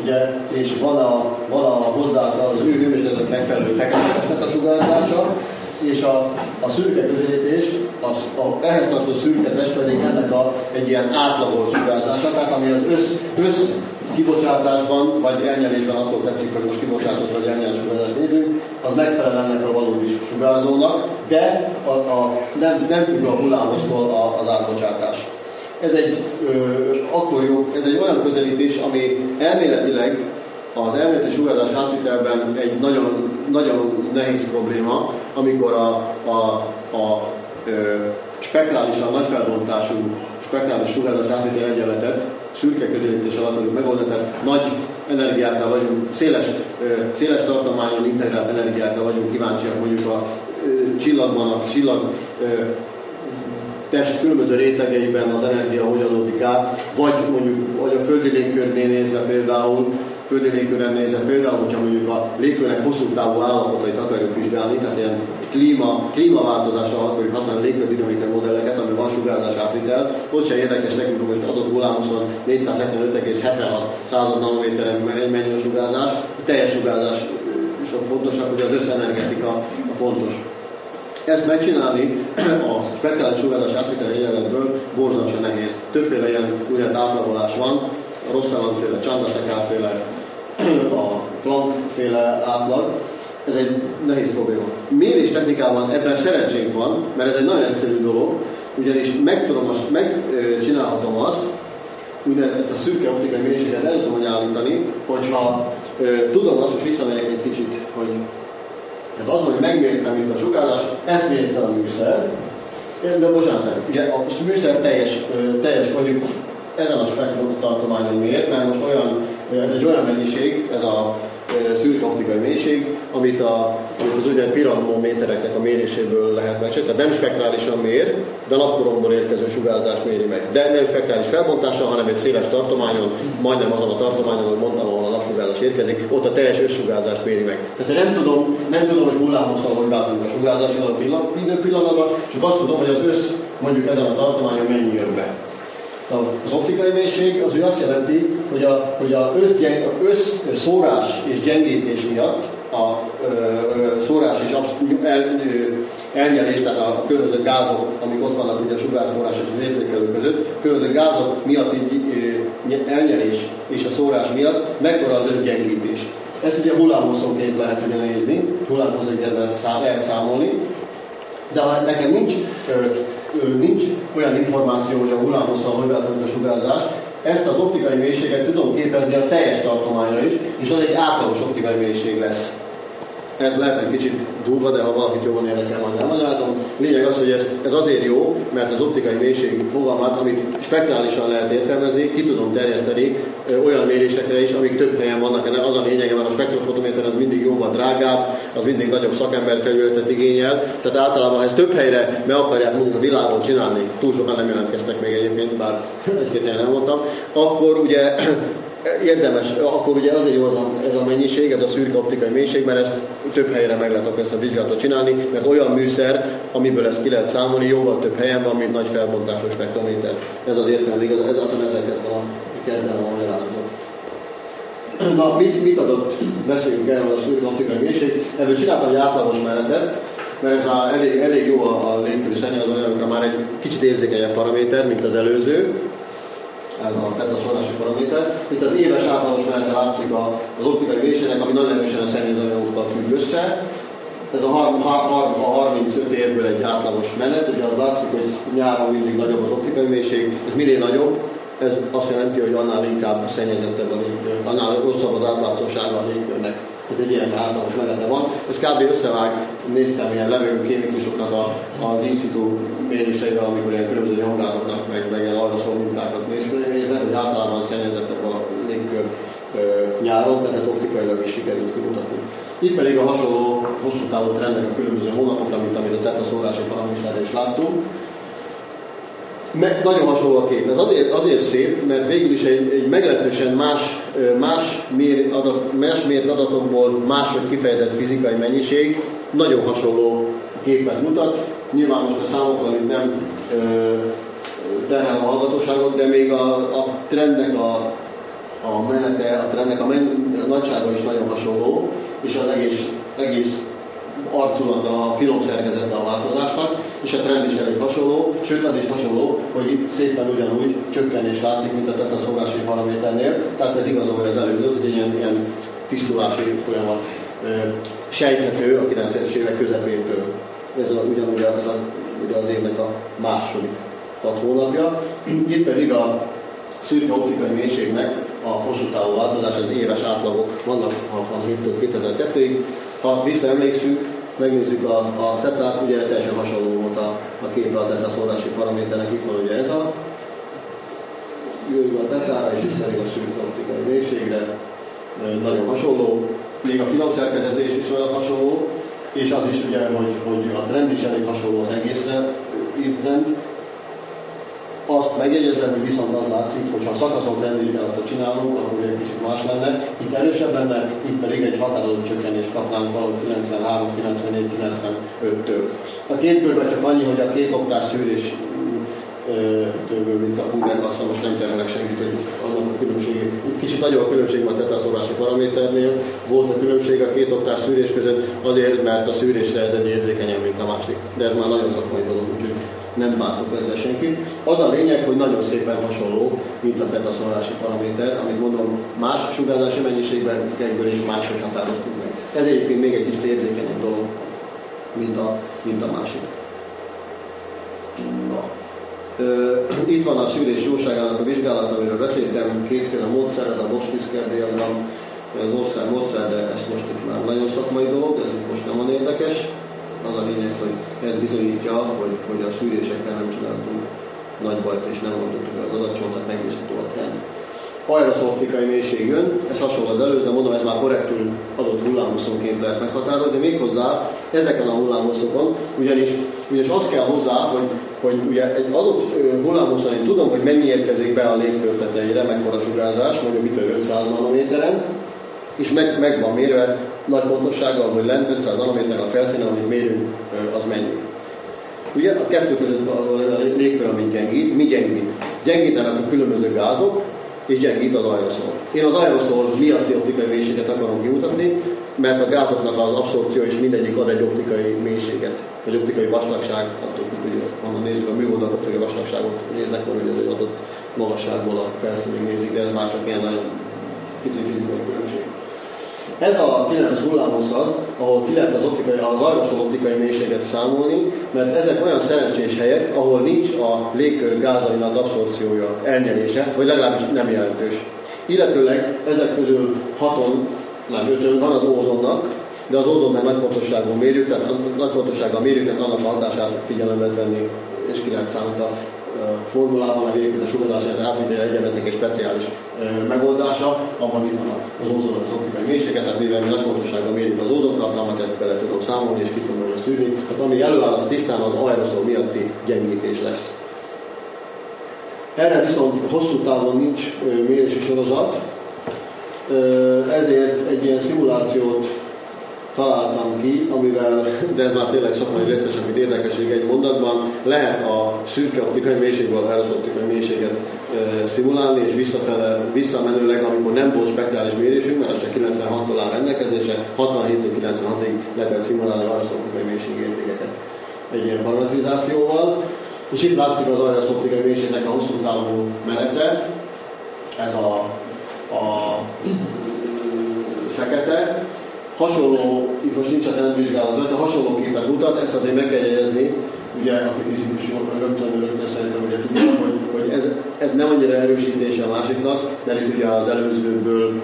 ugye, és van a, van a hozzá az ő hőmérsékletnek megfelelő fekete a sugárzása, és a, a szürke közelítés, az, a, ehhez tartozó szürke test pedig ennek a, egy ilyen átlagolt sugárzása, tehát ami az össz, össz kibocsátásban, vagy elnyelésben attól tetszik, hogy most kibocsátott vagy elnyelés sugárzást nézünk, az megfelel ennek a valódi sugárzónak, de a, a, nem, nem függ a hullámhoztól az átbocsátás. Ez egy, ö, akkor jó, ez egy olyan közelítés, ami elméletileg az elméleti sugárzás átvitelben egy nagyon, nagyon nehéz probléma, amikor a, a, a ö, spektrálisan nagy felbontású spektrális sugárzás átvitel egyenletet szürke közelítéssel akarjuk megoldani, tehát nagy energiákra vagyunk, széles, széles tartományon integrált energiákra vagyunk kíváncsiak mondjuk a csillagban, a csillag test különböző rétegeiben az energia hogy adódik át, vagy mondjuk vagy a földi légkörnél nézve például, földi légkörön nézve például, hogyha mondjuk a légkörnek hosszú távú állapotait akarjuk vizsgálni, tehát ilyen klíma, klímaváltozásra akarjuk használni légkördinamikai modelleket, ami van sugárzás átvitel, ott sem érdekes nekünk, hogy most adott hullámoszon 475,76 század nanométeren mennyi a sugárzás, a teljes sugárzás sok fontosabb, hogy az összenergetika a fontos. Ezt megcsinálni <clears throat> a spektrális sugárzás átvitel egyenletből borzalmasan nehéz. Többféle ilyen úgynevezett átlagolás van, a Rossalland féle, Chandrasekhar féle, a Planck féle átlag. Ez egy nehéz probléma. Mérés technikában ebben szerencsénk van, mert ez egy nagyon egyszerű dolog, ugyanis meg tudom megcsinálhatom azt, ugye ezt a szürke optikai mélységet el tudom állítani, hogyha ö, tudom azt, hogy visszamegyek egy kicsit, hogy tehát az, hogy megmértem, mint a sugárzás, ezt mérte a műszer, de bocsánat, ugye a műszer teljes, teljes mondjuk ezen a spektrum tartományon mér, mert most olyan, ez egy olyan mennyiség, ez a szűk optikai mélység, amit, a, amit az úgynevezett piramométereknek a méréséből lehet megcsinálni. Tehát nem spektrálisan mér, de napkoromból érkező sugárzást méri meg. De nem spektrális felbontással, hanem egy széles tartományon, majdnem azon a tartományon, ahol mondtam, ahol a napsugárzás érkezik, ott a teljes összsugárzást méri meg. Tehát nem tudom, nem tudom, hogy hullámhosszal hogy változik a sugárzás a pillanatban, csak azt tudom, hogy az össz mondjuk ezen a tartományon mennyi jön be. Az optikai mélység az ő azt jelenti, hogy a, hogy a összgyeng, össz szórás és gyengítés miatt a ö, szórás és el, elnyelés, tehát a különböző gázok, amik ott vannak ugye a sugárforrás és az érzékelő között, különböző gázok miatt elnyelés és a szórás miatt mekkora az összgyengítés. Ezt ugye hullámhosszonként lehet ugye nézni, hullámhosszonként lehet, szám, lehet számolni, de ha nekem nincs nincs olyan információ, hogy a hullámhosszal hogy a sugárzás, ezt az optikai mélységet tudom képezni a teljes tartományra is, és az egy átlagos optikai mélység lesz. Ez lehet egy kicsit durva, de ha valakit jobban érdekel, majd elmagyarázom. Lényeg az, hogy ez, ez azért jó, mert az optikai mélység fogalmát, amit spektrálisan lehet értelmezni, ki tudom terjeszteni olyan mérésekre is, amik több helyen vannak. Az a lényege, mert a spektrofotométer az mindig jóval drágább, az mindig nagyobb szakember felületet igényel. Tehát általában, ha ezt több helyre meg akarják mondjuk a világon csinálni, túl sokan nem jelentkeztek még egyébként, bár <laughs> egy-két helyen elmondtam, akkor ugye érdemes, akkor ugye azért jó az a, ez a mennyiség, ez a szürke optikai mélység, mert ezt több helyre meg lehet ezt a vizsgálatot csinálni, mert olyan műszer, amiből ezt ki lehet számolni, jóval több helyen van, mint nagy felbontású spektrométer. Ez az értelme igaz, ez azt ezeket van kezdem a magyarázatot. Na, mit, mit adott, beszéljünk erről a szürke optikai mélység. Ebből csináltam egy átlagos menetet, mert ez a, elég, elég jó a, a légkörű szennyezőanyagokra már egy kicsit érzékenyebb paraméter, mint az előző, ez a tetaszolási paraméter. Itt az éves általános menete látszik az optikai mélységnek, ami nagyon erősen a szennyezőanyagokkal függ össze. Ez a, a 35 évből egy átlagos menet, ugye az látszik, hogy nyáron mindig nagyobb az optikai mélység, ez minél nagyobb, ez azt jelenti, hogy annál inkább szennyezettebb a légkör, annál rosszabb az átlátszósága a légkörnek. Tehát egy ilyen általános menete van. Ez kb. összevág, néztem ilyen levegő kémikusoknak a, az in situ méréseivel, amikor ilyen különböző nyomgázoknak, meg, meg ilyen arra szóló munkákat nézve, hogy általában szennyezettebb a légkör nyáron, tehát ez optikailag is sikerült kimutatni. Itt pedig a hasonló hosszú távú trendek a különböző hónapokra, mint amit a tetaszórási paraméterre is láttunk. Meg, nagyon hasonló a kép. Ez azért, azért szép, mert végül is egy, egy meglehetősen más, más, mér adat, más mért adatokból máshogy kifejezett fizikai mennyiség nagyon hasonló képet mutat. Nyilván most a számokkal itt nem terhel a hallgatóságot, de még a, a trendnek a, a menete, a trendnek a, men, a nagysága is nagyon hasonló, és az egész, egész arculat, a finom szerkezete a változásnak, és a trend is elég hasonló, sőt az is hasonló, hogy itt szépen ugyanúgy csökkenés látszik, mint a tetaszórási paraméternél, tehát ez igazolja az előzőt, hogy ilyen, ilyen tisztulási folyamat sejthető a 90-es évek közepétől. Ez a, ugyanúgy ez a, ugye az évnek a második hat hónapja. Itt pedig a szürke optikai mélységnek a hosszú távú változás, az éves átlagok vannak 67-től 2002-ig. Ha visszaemlékszünk, megnézzük a, a tetát, ugye teljesen hasonló volt a, a képe a tetaszórási paraméternek, itt van ugye ez a a tetára, és itt pedig a szűk optikai mélységre, nagyon hasonló, még a finomszerkezet is viszonylag hasonló, és az is ugye, hogy, hogy a trend is elég hasonló az egészre, írt trend, azt megjegyezve, hogy viszont az látszik, hogy ha szakaszon trendvizsgálatot csinálunk, akkor egy kicsit más lenne. Itt erősebb lenne, itt pedig egy határozott csökkenést kapnánk valami 93, 94, 95-től. A két körben csak annyi, hogy a két oktás szűrés többől, mint a Hunger, aztán most nem terhelek senkit, hogy annak a különbség. Kicsit nagyobb a különbség a tetaszórási paraméternél. Volt a különbség a két oktás szűrés között, azért, mert a szűrésre ez egy érzékenyebb, mint a másik. De ez már nagyon szakmai dolog, úgyhogy nem bántok ezzel senkit. Az a lényeg, hogy nagyon szépen hasonló, mint a tetaszórási paraméter, amit mondom, más sugárzási mennyiségben egyből is máshogy határoztuk meg. Ez egyébként még egy kicsit érzékenyebb dolog, mint a, mint a másik. Na. Itt van a szűrés jóságának a vizsgálat, amiről beszéltem, kétféle módszer, ez a Bosch-Fisker diagram, az ország módszer, de ez most itt már nagyon szakmai dolog, ez itt most nem van érdekes. Az a lényeg, hogy ez bizonyítja, hogy, hogy a szűrésekkel nem csináltunk nagy bajt, és nem mondtuk el az adatcsomagot, megbízható a trend. Ajraszoptikai mélység jön, ez hasonló az előző, mondom, ez már korrektül adott hullámoszonként lehet meghatározni, méghozzá ezeken a hullámoszokon, ugyanis, ugyanis az kell hozzá, hogy hogy ugye egy adott hullámoszon én tudom, hogy mennyi érkezik be a légkör tetejére, mekkora sugárzás, mondjuk itt 500 nanométeren, és meg, meg van mérve nagy pontossággal, hogy lent 500 nanométer a felszínen, amit mérünk, az mennyi. Ugye a kettő között van a légkör, amit gyengít. Mi gyengít? Gyengítenek a különböző gázok, és gyengít az aeroszol. Én az aeroszol miatti optikai mélységet akarom kimutatni, mert a gázoknak az abszorpció is mindegyik ad egy optikai mélységet, vagy optikai vastagság, attól függ, hogy honnan nézzük a műholdak optikai vastagságot néznek, ez egy adott magasságból a felszínig nézik, de ez már csak ilyen nagyon pici fizikai különbség. Ez a 9 hullámos az, ahol ki lehet az, optikai, az aeroszol optikai mélységet számolni, mert ezek olyan szerencsés helyek, ahol nincs a légkör gázainak abszorciója, elnyelése, vagy legalábbis nem jelentős. Illetőleg ezek közül haton, nem ötön van az ózonnak, de az ózon már nagy mérjük, tehát nagy pontossággal mérjük, tehát annak a hatását figyelembe venni, és ki lehet számolni a formulában, meg egyébként a sugarzás átvitele egyenletek egy speciális megoldása, abban itt van az ózon az optikai mélységet, tehát mivel mi nagy pontossággal mérjük az ózontartalmat, ezt bele tudom számolni és ki tudom szűrni. Tehát ami előáll, az tisztán az aeroszol miatti gyengítés lesz. Erre viszont hosszú távon nincs mérési sorozat, ezért egy ilyen szimulációt találtam ki, amivel, de ez már tényleg szakmai részes, amit érdekesség egy mondatban, lehet a szürke optikai mélységből a optikai mélységet e, szimulálni, és visszafele, visszamenőleg, amikor nem volt spektrális mérésünk, mert az csak 96-tól áll rendelkezésre, 67-től 96-ig lehet szimulálni a optikai mélységértékeket egy ilyen parametrizációval. És itt látszik az optikai mélységnek a hosszú távú menete, ez a, a fekete, hasonló, itt most nincs a trendvizsgálat, de hasonló képet mutat, ezt azért meg kell jegyezni, ugye, aki fizikus rögtön, rögtön szerintem ugye tudja, hogy, hogy ez, ez nem annyira erősítése a másiknak, mert itt ugye az előzőből,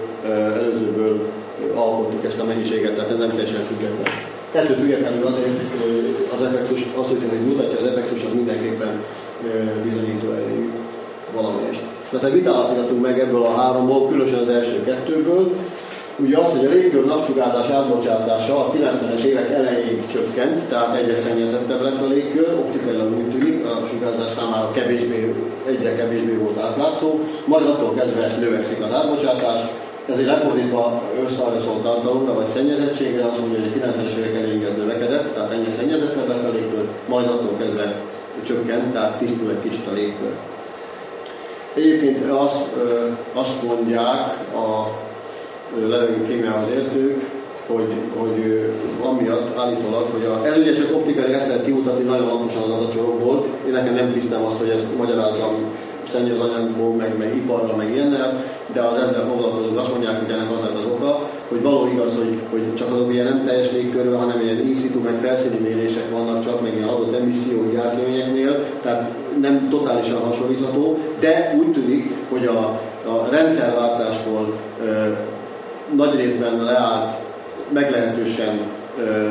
előzőből alkottuk ezt a mennyiséget, tehát ez nem teljesen független. Ettől függetlenül azért az effektus, az, hogy, mutatja az effektus, az mindenképpen bizonyító erejű valamelyest. Tehát mit állapítottunk meg ebből a háromból, különösen az első kettőből, ugye az, hogy a légkör napsugárzás átbocsátása a 90-es évek elejéig csökkent, tehát egyre szennyezettebb lett a légkör, optikailag úgy tűnik, a sugárzás számára kevésbé, egyre kevésbé volt átlátszó, majd attól kezdve növekszik az átbocsátás, ezért lefordítva összearreszolt tartalomra vagy szennyezettségre azt mondja, hogy a 90-es évek elejéig ez növekedett, tehát ennyi szennyezettebb lett a légkör, majd attól kezdve csökkent, tehát tisztul egy kicsit a légkör. Egyébként azt, azt mondják a levegőkémiához értők, hogy, hogy amiatt állítólag, hogy a, ez ugye csak optikai ezt lehet kimutatni nagyon alaposan az adatsorokból. Én nekem nem tisztem azt, hogy ezt magyarázzam szennyezőanyagból, meg, meg iparra, meg ilyennel, de az ezzel foglalkozók azt mondják, hogy ennek az az oka, hogy való igaz, hogy, hogy csak azok ilyen nem teljes légkörben, hanem ilyen in situ, meg felszíni mérések vannak csak, meg ilyen adott emisszió gyártményeknél, tehát nem totálisan hasonlítható, de úgy tűnik, hogy a a rendszerváltáskor nagy részben leállt meglehetősen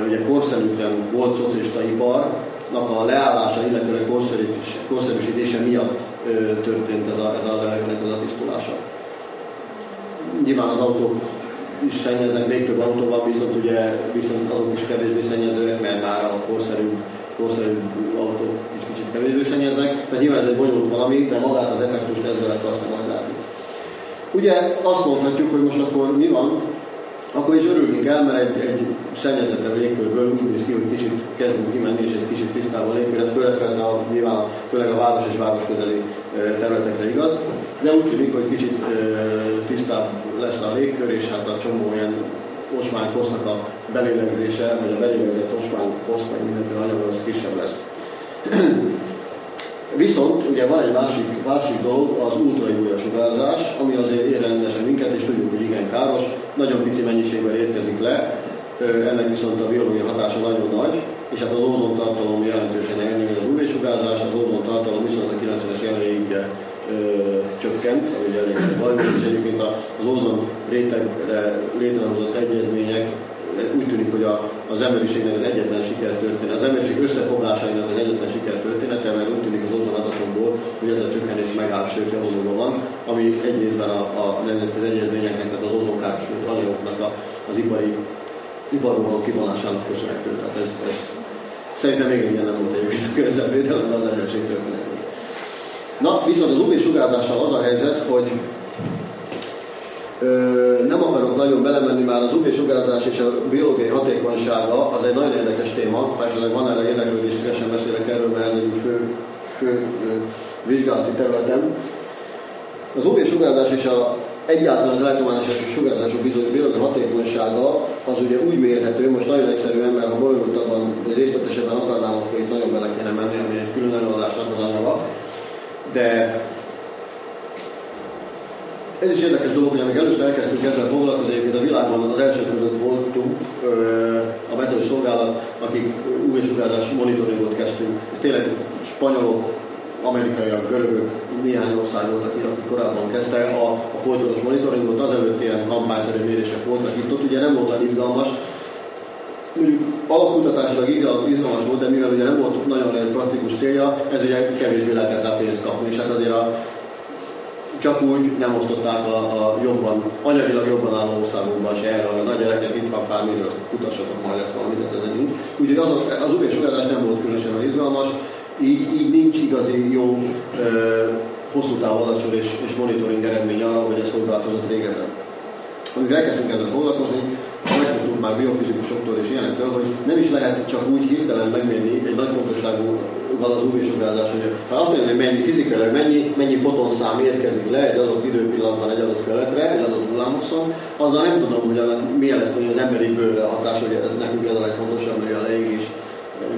ugye korszerűtlen volt szocialista iparnak a leállása, illetőleg korszerűsítése miatt történt ez a, ez a levegőnek az a tisztulása. Nyilván az autók is szennyeznek, még több autó viszont, ugye, viszont azok is kevésbé szennyezőek, mert már a korszerű, korszerű autók is kicsit kevésbé szennyeznek. Tehát nyilván ez egy bonyolult valami, de magát az effektust ezzel lehet használni. Ugye azt mondhatjuk, hogy most akkor mi van, akkor is örülni kell, mert egy, egy szennyezettebb légkörből úgy néz ki, hogy kicsit kezdünk kimenni, és egy kicsit tisztább a légkör. Ez főleg, a, nyilván a, főleg a város és város közeli területekre igaz, de úgy tűnik, hogy kicsit tisztább lesz a légkör, és hát a csomó ilyen osmány hoznak a belélegzése, vagy a belélegzett osmány hoz, meg mindenféle anyag, az kisebb lesz. <clears throat> Viszont ugye van egy másik, másik dolog, az ultrajója sugárzás, ami azért ér rendesen minket, és tudjuk, hogy igen káros, nagyon pici mennyiségben érkezik le, ennek viszont a biológiai hatása nagyon nagy, és hát az ózon tartalom jelentősen elnyomja az UV-sugárzást, az ózon tartalom viszont a 90-es elejéig ugye, csökkent, ami elég baj, és egyébként az ózon rétegre létrehozott egyezmények úgy tűnik, hogy a, az emberiségnek az egyetlen sikertörténet, az emberiség összefogásainak az egyetlen sikertörténete, mert úgy tűnik az ozon adatokból, hogy ez a csökkenés megáll, sőt van, ami egy részben a, a nemzetközi egyezményeknek, tehát az ozonkárosult anyagoknak a, az ipari iparból kivonásának köszönhető. Tehát ez, ez szerintem még igen nem volt egyébként a környezetvédelemben az emberiség történetében. Na, viszont az UV-sugárzással az a helyzet, hogy nem akarok nagyon belemenni már az UV-sugárzás és a biológiai hatékonysága, az egy nagyon érdekes téma, esetleg van erre érdeklődés, szívesen beszélek erről, mert ez egy fő vizsgálati területem. Az UV-sugárzás és a, egyáltalán az elektromágneses sugárzások biológiai hatékonysága az ugye úgy mérhető, most nagyon egyszerűen, mert ha bonyolultabban részletesebben akarnám, akkor itt nagyon bele kéne menni, ami egy külön előadásnak az anyaga. De ez is érdekes dolog, hogy amikor először elkezdtünk ezzel foglalkozni, egyébként a világban az első között voltunk, a meteorológiai szolgálat, akik új sugárzás monitoringot kezdtünk. Tényleg spanyolok, amerikaiak, görögök, néhány ország volt, aki, aki korábban kezdte a, a folytonos monitoringot, azelőtt ilyen kampányszerű mérések voltak itt, ott ugye nem volt olyan izgalmas, mondjuk alapkutatásra izgalmas volt, de mivel ugye nem volt nagyon praktikus célja, ez ugye kevésbé lehetett rá pénzt kapni, és hát azért a csak úgy nem osztották a, a jobban, anyagilag jobban álló országokban se erre, a nagy gyerekek itt van pár millió, kutassatok majd ezt valamit, ez nincs. Úgyhogy az, az UV sugárzás nem volt különösen izgalmas, így, így nincs igazi jó ö, hosszú távú adatsor és, és monitoring eredmény arra, hogy ez hogy változott régebben. Amikor elkezdtünk ezzel foglalkozni, megtudtuk már biofizikusoktól és ilyenektől, hogy nem is lehet csak úgy hirtelen megmérni egy nagy fontosságú van az UV-sugárzás, hogy ha azt mondja, hogy mennyi fizikailag, mennyi, mennyi fotonszám érkezik le egy adott időpillanatban egy adott felületre, egy adott hullámoszon, azzal nem tudom, hogy milyen lesz hogy az emberi bőrre hatás, hogy ez nekünk ez a legfontosabb, hogy a leégés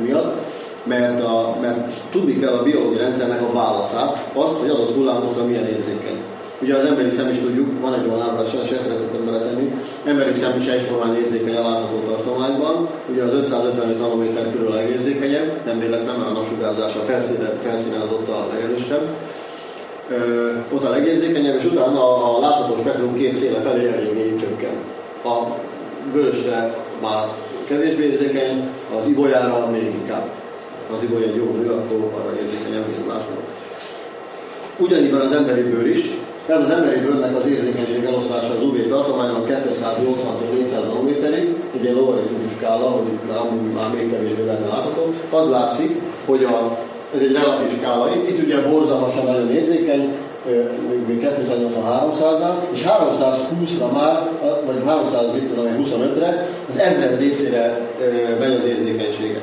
miatt. Mert, a, mert tudni kell a biológiai rendszernek a válaszát, azt, hogy adott hullámoszra milyen érzékeny. Ugye az emberi szem is tudjuk, van egy olyan ábrás, se elfelejtettem beletenni, emberi szem is egyformán érzékeny a látható tartományban, ugye az 555 nanométer körül legérzékenyebb, nem véletlen, mert a napsugárzás a felszínen, felszínen az ott a legerősebb. Ö, ott a legérzékenyebb, és utána a, a látható spektrum két széle felé eléggé csökken. A vörösre már kevésbé érzékeny, az ibolyára még inkább. Az ibolya egy jó nő, akkor arra érzékenyebb, viszont másról. Ugyanígy van az emberi bőr is, ez az emberi bőrnek az érzékenység eloszlása az UV tartományon a 280-400 nanométerig, egy ilyen logaritmikus skála, hogy már amúgy már még kevésbé lenne látható. Az látszik, hogy a, ez egy relatív skála. Itt, itt ugye borzalmasan nagyon érzékeny, még 280-300-nál, és 320-ra már, vagy 300, mit tudom 25-re, az ezred részére megy az érzékenysége.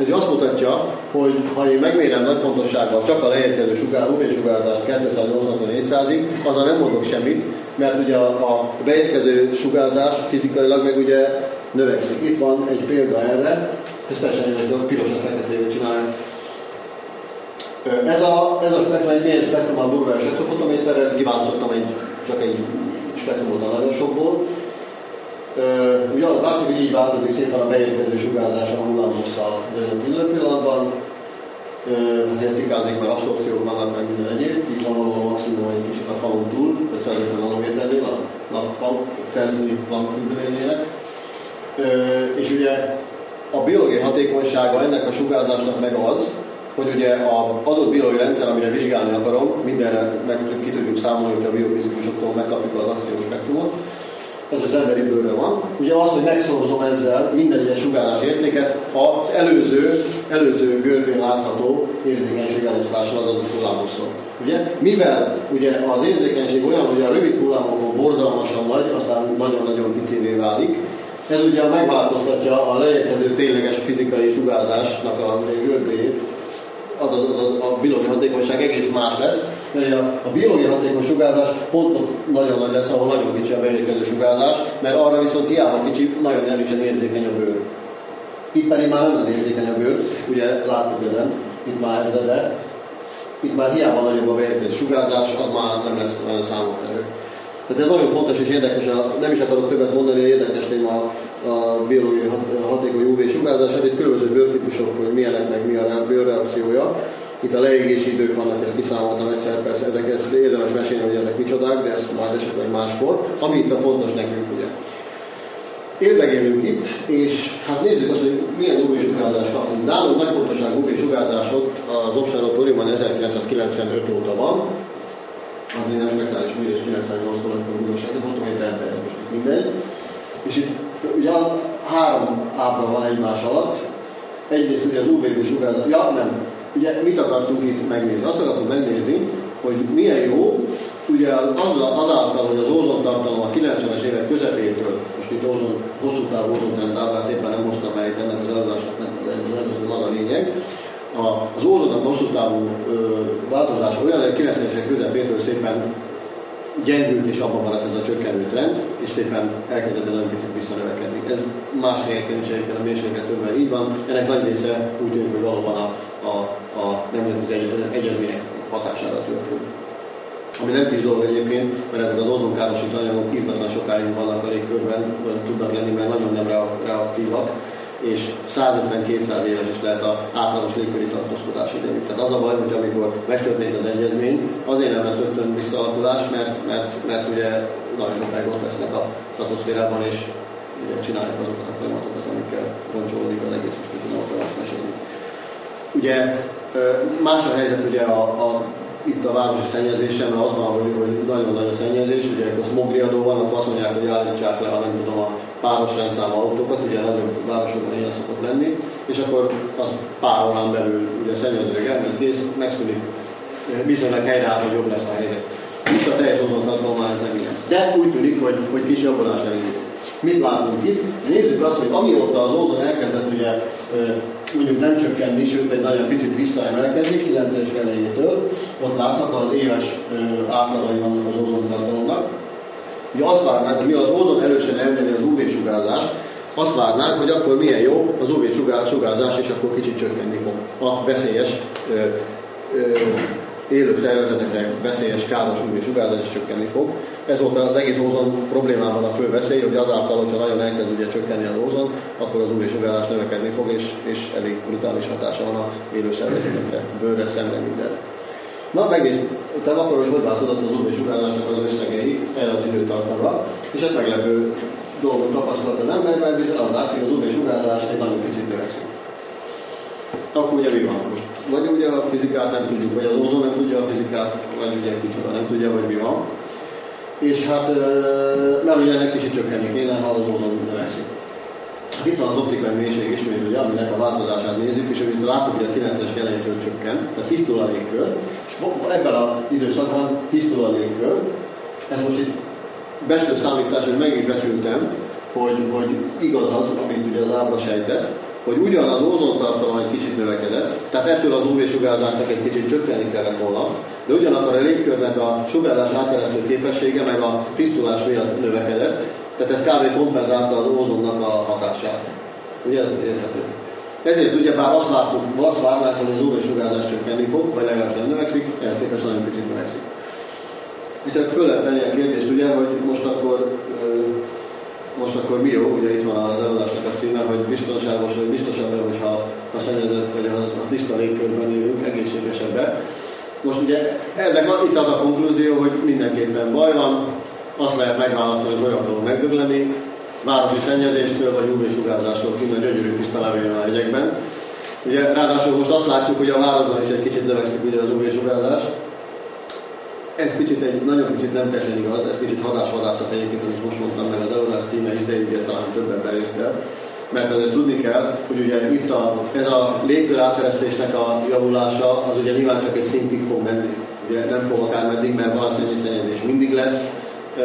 Ez azt mutatja, hogy ha én megmérem nagy pontossággal csak a leérkező sugár, UV-sugárzást 280-400-ig, azzal nem mondok semmit, mert ugye a, a beérkező sugárzás fizikailag meg ugye növekszik. Itt van egy példa erre, ez egy a pirosan feketével csinálják. Ez a, ez a spektrum egy milyen spektrum a durva spektrofotométerrel, kiválasztottam egy, csak egy spektrumot a nagyon sokból, Ugye az látszik, hogy így változik szépen a beérkező sugárzás a hullámhosszal pillanatban. hát ilyen cikázik, mert abszorpciók vannak, meg minden egyéb, így van valahol maximum egy kicsit a falon túl, 550 nanométernél, a nap felszíni plankfüggvényének. És ugye a biológiai hatékonysága ennek a sugárzásnak meg az, hogy ugye az adott biológiai rendszer, amire vizsgálni akarom, mindenre meg ki tudjuk számolni, hogy a biofizikusoktól megkapjuk az akciós spektrumot, ez az emberi bőrre van. Ugye az, hogy megszorzom ezzel minden ilyen sugárzás értéket az előző, előző görbén látható érzékenység eloszlással az adott hullámoszor. Ugye? Mivel ugye az érzékenység olyan, hogy a rövid hullámokon borzalmasan nagy, aztán nagyon-nagyon picivé válik, ez ugye megváltoztatja a leérkező tényleges fizikai sugárzásnak a görbéjét, az, az, az a biológiai hatékonyság egész más lesz, mert a, a biológiai hatékony sugárzás pont nagyon nagy lesz, ahol nagyon kicsi a beérkező sugárzás, mert arra viszont hiába kicsi, nagyon erősen érzékeny a bőr. Itt pedig már nagyon érzékeny a bőr, ugye látjuk ezen, itt már ezzel, de itt már hiába nagyobb a beérkező sugárzás, az már nem lesz számottevő. Tehát ez nagyon fontos és érdekes, nem is akarok többet mondani, érdekes téma a biológiai hatékony UV sugárzás, hát itt különböző bőrtípusok, hogy milyenek, meg mi a bőrreakciója. Itt a leégési idők vannak, ezt kiszámoltam egyszer, persze ezeket érdemes mesélni, hogy ezek micsodák, de ezt majd esetleg máskor. Ami itt a fontos nekünk, ugye. Érdegélünk itt, és hát nézzük azt, hogy milyen UV sugárzást kapunk. Nálunk nagy pontoság UV sugárzások az obszervatóriumban 1995 óta van, az minden spektális mérés 98-tól lett a újdonság, de mondtam, hogy terve, most mindegy. És itt ugye három ábra van egymás alatt. Egyrészt ugye az UVB sugárzat, ja nem, ugye mit akartunk itt megnézni? Azt akartunk megnézni, hogy milyen jó, ugye azáltal, hogy az ózontartalom a 90-es évek közepétől, most itt ózon, hosszú távú ózontrend táblát éppen nem hoztam meg ennek az előadásnak, előző az a lényeg, a, az ózonnak hosszú távú ö, változása olyan, hogy 90-es közepétől szépen gyengült és abban maradt ez a csökkenő trend, és szépen elkezdett egy nagyon picit visszanövekedni. Ez más helyeken is egyébként a mérsékletőben így van. Ennek nagy része úgy tűnik, hogy valóban a, a, a nemzetközi egy, egyezmények hatására történt. Ami nem kis dolog egyébként, mert ezek az ozonkárosító anyagok írtatlan sokáig vannak a légkörben, vagy tudnak lenni, mert nagyon nem reaktívak és 150-200 éves is lehet az átlagos légköri tartózkodás idejük. Tehát az a baj, hogy amikor megtörtént az egyezmény, azért nem lesz rögtön visszaalakulás, mert, mert, mert ugye nagyon sokáig ott lesznek a szatoszférában, és ugye csinálják azokat a folyamatokat, amikkel roncsolódik az egész, most. Ugye más a helyzet ugye a, a itt a városi szennyezésen, mert az van, hogy, hogy nagyon nagy a szennyezés, ugye a smogriadó vannak, azt mondják, hogy állítsák le, ha nem tudom, a páros rendszámú autókat, ugye nagyobb városokban ilyen szokott lenni, és akkor az pár órán belül ugye szennyezőleg elment, kész, megszűnik, viszonylag helyreáll, hogy jobb lesz a helyzet. Itt a teljes ozontartalommal ez nem ilyen. De úgy tűnik, hogy, hogy kis javulás elindul. Mit látunk itt? Nézzük azt, hogy amióta az ózon elkezdett ugye mondjuk nem csökkenni, sőt egy nagyon picit visszaemelkedik 90-es elejétől, ott látnak az éves átlagai vannak az ózontartalomnak, Ugye azt várnánk, hogy mi az ózon erősen elnyeli az UV-sugárzást, azt várnánk, hogy akkor milyen jó az UV-sugárzás, és akkor kicsit csökkenni fog a veszélyes élő szervezetekre veszélyes, káros UV-sugárzás is csökkenni fog. Ez volt az egész ózon problémában a fő veszély, hogy azáltal, hogyha nagyon elkezd ugye csökkenni az ózon, akkor az UV-sugárzás növekedni fog, és, és elég brutális hatása van a élő szervezetekre, bőrre, szemre, mindenre. Na, megnéztem akkor, hogy hogy változott az UV sugárzásnak az összegei erre az időtartamra, és egy meglepő dolgot tapasztalt az ember, mert bizony az látszik, az UV sugárzás egy nagyon picit növekszik. Akkor ugye mi van most? Vagy ugye a fizikát nem tudjuk, vagy az ozon nem tudja a fizikát, vagy ugye kicsoda nem tudja, hogy mi van. És hát, mert ugye ennek kicsit csökkenni kéne, ha az ozon növekszik. Hát itt van az optikai mélység ismét, ugye, aminek a változását nézzük, és amit látjuk, hogy a 90-es elejétől csökken, tehát tisztul a légkör, és ebben az időszakban tisztul a légkör. Ez most itt becslő számítás, hogy meg is becsültem, hogy, hogy igaz az, amit ugye az ábra sejtett, hogy ugyan az ózontartalom egy kicsit növekedett, tehát ettől az UV-sugárzásnak egy kicsit csökkenni kellett volna, de ugyanakkor a légkörnek a sugárzás átkeresztő képessége meg a tisztulás miatt növekedett, tehát ez kb. kompenzálta az ózonnak a hatását. Ugye ez érthető. Ezért ugye bár azt, láttuk, azt várnák, hogy az UV-sugárzás csökkenni fog, vagy legalábbis nem növekszik, ehhez képest nagyon picit növekszik. Itt föl lehet tenni a kérdést, ugye, hogy most akkor, most akkor mi jó, ugye itt van az előadásnak a címe, hogy biztonságos, hogy biztosabb, hogyha a szennyezett, vagy ha tiszta légkörben élünk, egészségesebben. Most ugye ennek itt az a konklúzió, hogy mindenképpen baj van, azt lehet megválasztani, hogy olyan dolog megdögleni, városi szennyezéstől vagy UV-sugárzástól a gyönyörű tiszta levélyen a hegyekben. Ugye, ráadásul most azt látjuk, hogy a városban is egy kicsit növekszik ugye az UV-sugárzás. Ez picit egy, nagyon picit nem teljesen igaz, ez kicsit hatásvadászat egyébként, amit most mondtam meg az előadás címe is, de így talán többen beérte. Mert ezt tudni kell, hogy ugye itt a, ez a légkör átkeresztésnek a javulása, az ugye nyilván csak egy szintig fog menni. Ugye nem fog akár meddig, mert valószínűleg szennyezés mindig lesz. E,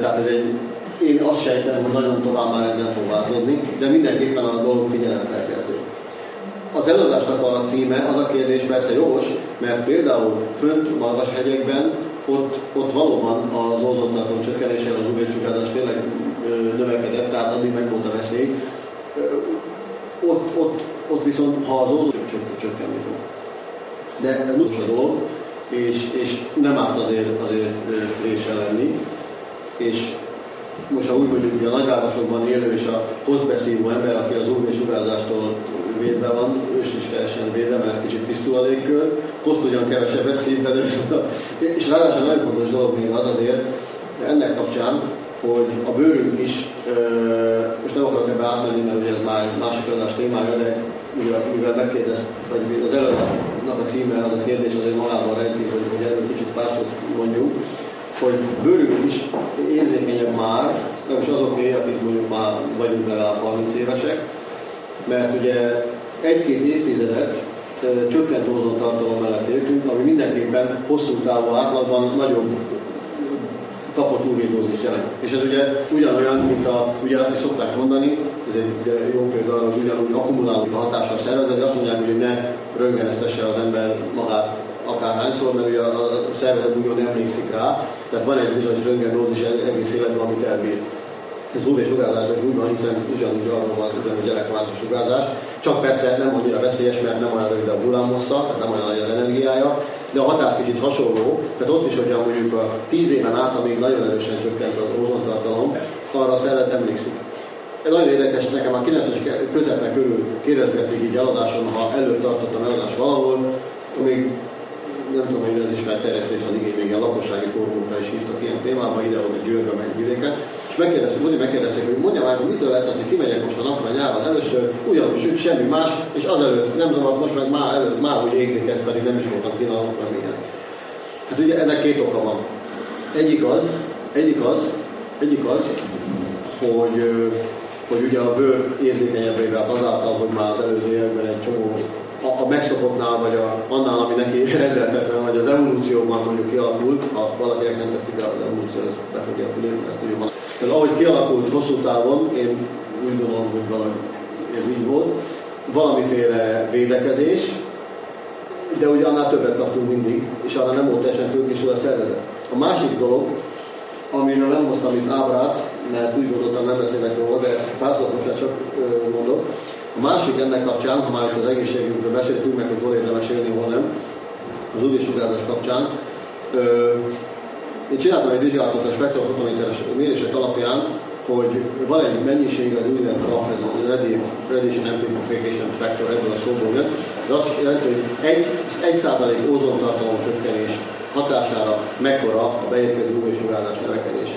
tehát ez egy, én azt sejtem, hogy nagyon tovább már ez nem fog változni, de mindenképpen a dolog figyelemfelkeltő. Az előadásnak a címe, az a kérdés persze jogos, mert például fönt magas hegyekben ott, ott valóban az ózontartalom csökkenésével az UV-sugárzás tényleg növekedett, tehát addig meg volt a veszély. Ott, ott, ott viszont, ha az ózon csökkenni fog. De ez a dolog, és, és nem árt azért, azért résen lenni. És most ha úgy mondjuk, hogy a nagyvárosokban élő és a posztbeszívó ember, aki az UV-sugárzástól védve van, ő is teljesen védve, mert kicsit tisztul a koszt ugyan kevesebb veszélybe, de és ráadásul nagyon fontos dolog még az azért, ennek kapcsán, hogy a bőrünk is, most nem akarok ebbe átmenni, mert ugye ez már másik adás témája, de mivel, mivel megkérdez, vagy az előadásnak a címe, az a kérdés azért magában rejti, hogy, hogy erről kicsit pár mondjuk, hogy bőrünk is érzékenyebb már, nem is azoké, akik mondjuk már vagyunk legalább 30 évesek, mert ugye egy-két évtizedet csökkent tartalom mellett éltünk, ami mindenképpen hosszú távú átlagban nagyobb kapott UV-dózis jelent. És ez ugye ugyanolyan, mint a, ugye azt is szokták mondani, ez egy jó példa arra, hogy ugyanúgy akkumulálódik a hatása a szervezet, azt mondják, hogy ne röntgeneztesse az ember magát akárhányszor, mert ugye a, szervezet úgymond emlékszik rá, tehát van egy bizonyos röntgendózis egész életben, amit elbír az UV sugárzás is úgy van, hiszen ugyanúgy arról van hogy gyerekváros sugárzás, csak persze nem annyira veszélyes, mert nem olyan rövid a hullámhossza, tehát nem olyan nagy az energiája, de a határ kicsit hasonló, tehát ott is, hogyha mondjuk a 10 éven át, amíg nagyon erősen csökkent az ózontartalom, arra a szervet emlékszik. Ez nagyon érdekes, nekem a 90-es közepek körül kérdezgették így eladáson, ha előtt tartottam eladást valahol, még nem tudom, hogy ez ismert terjesztés az igény még a lakossági fórumokra is hívtak ilyen témában, ide hogy Győrbe, meg vidéken, és megkérdeztük, hogy megkérdezték, hogy mondja már, hogy mitől lehet az, hogy kimegyek most a napra nyáron először, ugyanúgy üt, semmi más, és azelőtt nem zavart, most meg már előtt már úgy égnék, ez pedig nem is volt az kínálunk, meg milyen. Hát ugye ennek két oka van. Egyik az, egyik az, egyik az, hogy, hogy ugye a vőr érzékenyebbé vált azáltal, hogy már az előző években egy csomó a, a megszokottnál, vagy a, annál, ami neki <laughs> rendeltetve, vagy az evolúcióban mondjuk kialakult, ha valakinek nem tetszik, de az evolúció az befogja a fülét, mert ugye van. Tehát ahogy kialakult hosszú távon, én úgy gondolom, hogy valahogy ez így volt, valamiféle védekezés, de ugye annál többet kaptunk mindig, és arra nem volt teljesen fölkészül a szervezet. A másik dolog, amiről nem hoztam itt ábrát, mert úgy gondoltam, nem beszélek róla, de pár most csak mondok, a másik ennek kapcsán, ha már az egészségünkről beszéltünk meg, hogy hol érdemes élni, hol nem, az UV-sugárzás kapcsán, ö, én csináltam egy vizsgálatot a spektrofotométeres mérések alapján, hogy van egy mennyiség, egy úgynevezett RAF, ez a Radiation Amplification Factor, ebből a szóból jön. Ez azt jelenti, hogy egy, egy százalék ózontartalom csökkenés hatására mekkora a beérkező UV-sugárzás növekedés.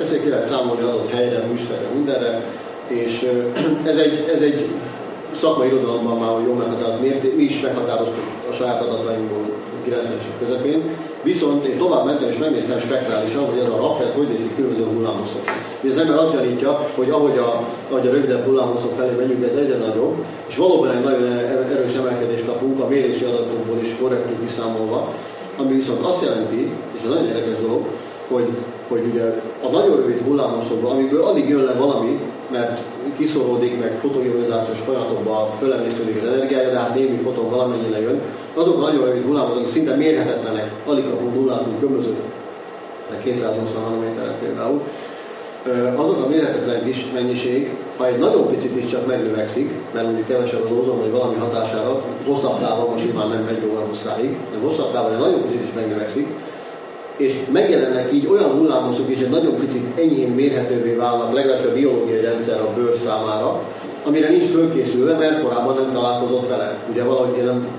Ezt ki lehet számolni adott helyre, műszerre, mindenre, és ez egy, ez egy szakmai irodalomban már jól meghatározott, mi is meghatároztuk a saját adatainkból 90-es közepén, viszont én tovább mentem és megnéztem spektrálisan, hogy ez a RAF, hogy nézik különböző hullámhosszok. Az ember azt gyanítja, hogy ahogy a, ahogy a rövidebb hullámhosszok felé megyünk, ez egyre nagyobb, és valóban egy nagyon erős emelkedést kapunk a mérési adatokból is korrektül kiszámolva, ami viszont azt jelenti, és ez nagyon érdekes dolog, hogy, hogy ugye a nagyon rövid hullámhosszokban, amiből alig jön le valami, mert kiszoródik, meg fotoionizációs folyamatokban fölemésztődik az energiája, de hát némi foton valamennyire jön. Azok a nagyon rövid hullámok, szinte mérhetetlenek, alig kapunk nullától kömözött, meg 280 nanométeren például. Azok a mérhetetlen kis mennyiség, ha egy nagyon picit is csak megnövekszik, mert mondjuk kevesebb az ózon, vagy valami hatására, hosszabb távon, most már nem egy óra hosszáig, de hosszabb távon egy nagyon picit is megnövekszik, és megjelennek így olyan hullámhosszok, és egy nagyon picit enyhén mérhetővé válnak, legalábbis a biológiai rendszer a bőr számára, amire nincs fölkészülve, mert korábban nem találkozott vele. Ugye valahogy nem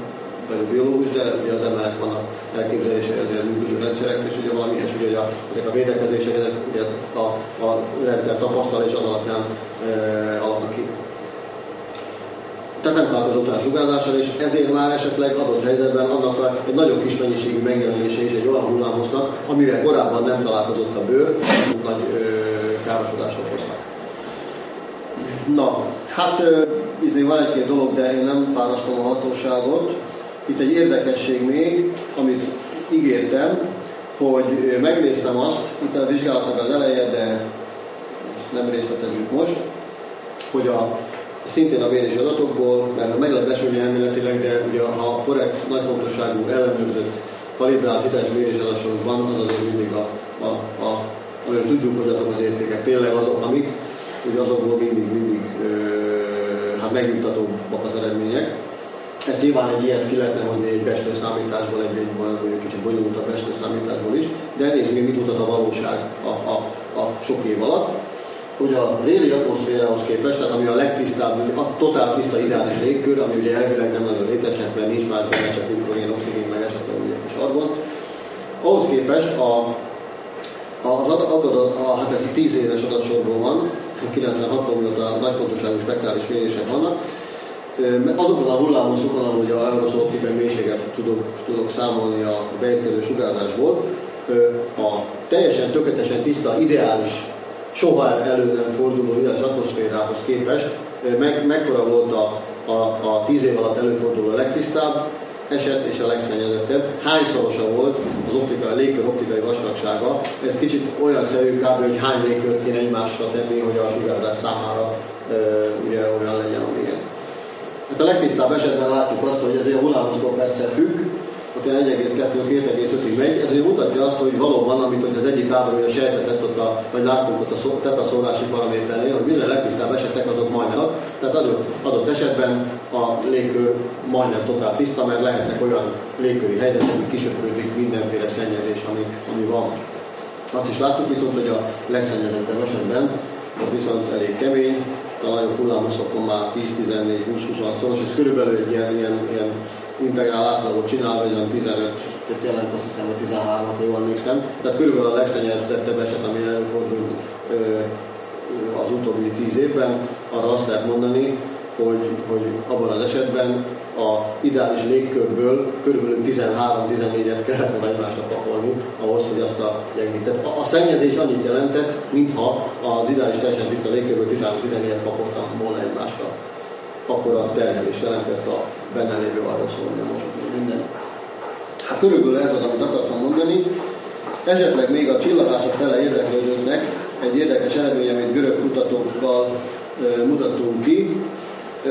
vagyok biológus, de ugye az emberek vannak elképzelései az működő rendszerek, és ugye valami ilyesmi, hogy a, ezek a védekezések, ezek ugye a, a rendszer tapasztal, és az alapján e, alaknak ki. Tehát nem találkozott olyan sugárzással, és ezért már esetleg adott helyzetben annak a, egy nagyon kis mennyiségű megjelenése is egy olyan hullámhoznak, amivel korábban nem találkozott a bőr, nagy ö, károsodást okoznak. Na, hát ö, itt még van egy-két dolog, de én nem fárasztom a hatóságot. Itt egy érdekesség még, amit ígértem, hogy megnéztem azt, itt a vizsgálatnak az eleje, de nem részletezzük most, hogy a szintén a vérés adatokból, mert meg lehet besülni elméletileg, de ugye ha korrekt, nagy pontosságú, ellenőrzött, kalibrált hiteles vérés adatok van, az azért mindig a, a, a amiről tudjuk, hogy azok az értékek tényleg azok, amik, hogy azokból mindig, mindig ö, hát megjuttatóbbak az eredmények. Ezt nyilván egy ilyet ki lehetne hozni egy bestő számításból, egy, egy kicsit bonyolultabb bestő számításból is, de nézzük, mit mutat a valóság a, a, a sok év alatt hogy a réli atmoszférához képest, tehát ami a legtisztább, a totál tiszta ideális légkör, ami ugye elvileg nem nagyon létezhet, mert nincs más benne, csak nitrogén, oxigén, meg esetleg ugye kis argon. Ahhoz képest a, az adat, a, hát ez 10 éves adatsorból van, 96-tól mióta nagy pontoságú spektrális mérések vannak, azokon a hullámoszokon, ahogy a aeroszol optikai mélységet tudok, tudok számolni a beérkező sugárzásból, a teljesen tökéletesen tiszta, ideális soha elő nem forduló hideg atmoszférához képest, meg, mekkora volt a, a, a tíz év alatt előforduló legtisztább eset és a legszennyezettebb. Hányszorosa volt az optikai, légkör optikai vastagsága. Ez kicsit olyan szerű kb. hogy hány légkört kéne egymásra tenni, hogy a sugárzás számára e, ugye olyan legyen, amilyen. Hát a legtisztább esetben látjuk azt, hogy ez a hullámosztól persze függ, ott ilyen 1,2-2,5-ig megy, ez ugye mutatja azt, hogy valóban, amit hogy az egyik ábra a sejtetett ott a, vagy láttunk ott a szó, tetaszórási paraméternél, hogy minden legtisztább esetek azok majdnem, tehát adott, adott esetben a légkör majdnem totál tiszta, mert lehetnek olyan légköri helyzetek, hogy kisöprődik mindenféle szennyezés, ami, ami van. Azt is láttuk viszont, hogy a legszennyezettebb esetben ott viszont elég kemény, a nagyobb hullámoszokon már 10-14-20-26 szoros, ez körülbelül egy ilyen, ilyen, ilyen integrál átlagot csinál, vagy olyan 15, tehát jelent azt hiszem, hogy 13 ha jól emlékszem. Tehát körülbelül a legszennyezettebb eset, ami előfordult az utóbbi 10 évben, arra azt lehet mondani, hogy, hogy abban az esetben a ideális légkörből körülbelül 13-14-et kellett volna egymásra pakolni ahhoz, hogy azt a gyengít. Tehát a, a szennyezés annyit jelentett, mintha az ideális teljesen tiszta légkörből 13-14-et pakoltam volna egymásra akkor a terhelés jelentett a benne lévő arról szól, hogy most minden. Hát körülbelül ez az, amit akartam mondani. Esetleg még a csillagások fele érdeklődőknek egy érdekes eredmény, amit görög kutatókkal e, mutattunk ki. E,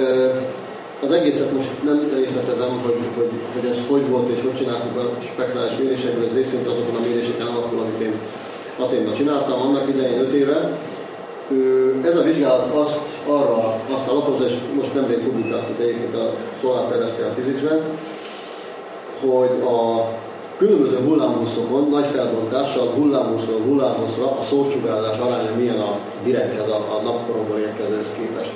az egészet most nem részletezem, hogy, hogy, hogy ez hogy volt és hogy csináltuk a spektrális mérésekből, ez részint azokon a méréseken alapul, amit én Aténban csináltam annak idején 5 éve, ez a vizsgálat azt, arra azt alapozza, és most nemrég publikáltuk egyébként a Solar Terrestrial Physics-ben, hogy a különböző hullámhosszokon nagy felbontással hullámhosszról hullámhosszra a szórsugázás aránya milyen a direkthez, a, a napkoromból érkezőhöz képest.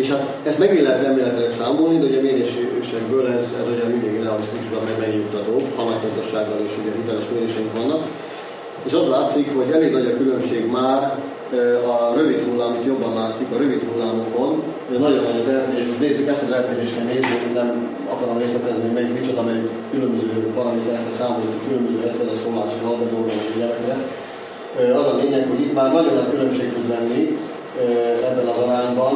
És hát ezt megint lehet reméletileg számolni, de ugye mérésekből ez, ez ugye mindig realisztikusan meg megnyugtató, ha nagy pontossággal is ugye hiteles méréseink vannak. És az látszik, hogy elég nagy a különbség már a rövid hullám, itt jobban látszik, a rövid hullámokon, nagyon nagy az eltérés, most nézzük ezt az eltérést kell nézni, nem akarom részletezni, hogy melyik micsoda, mert itt különböző paraméterekre számolunk, különböző eszeles szólási halbedorban jelekre. Az a lényeg, hogy itt már nagyon nagy különbség tud lenni ebben az arányban,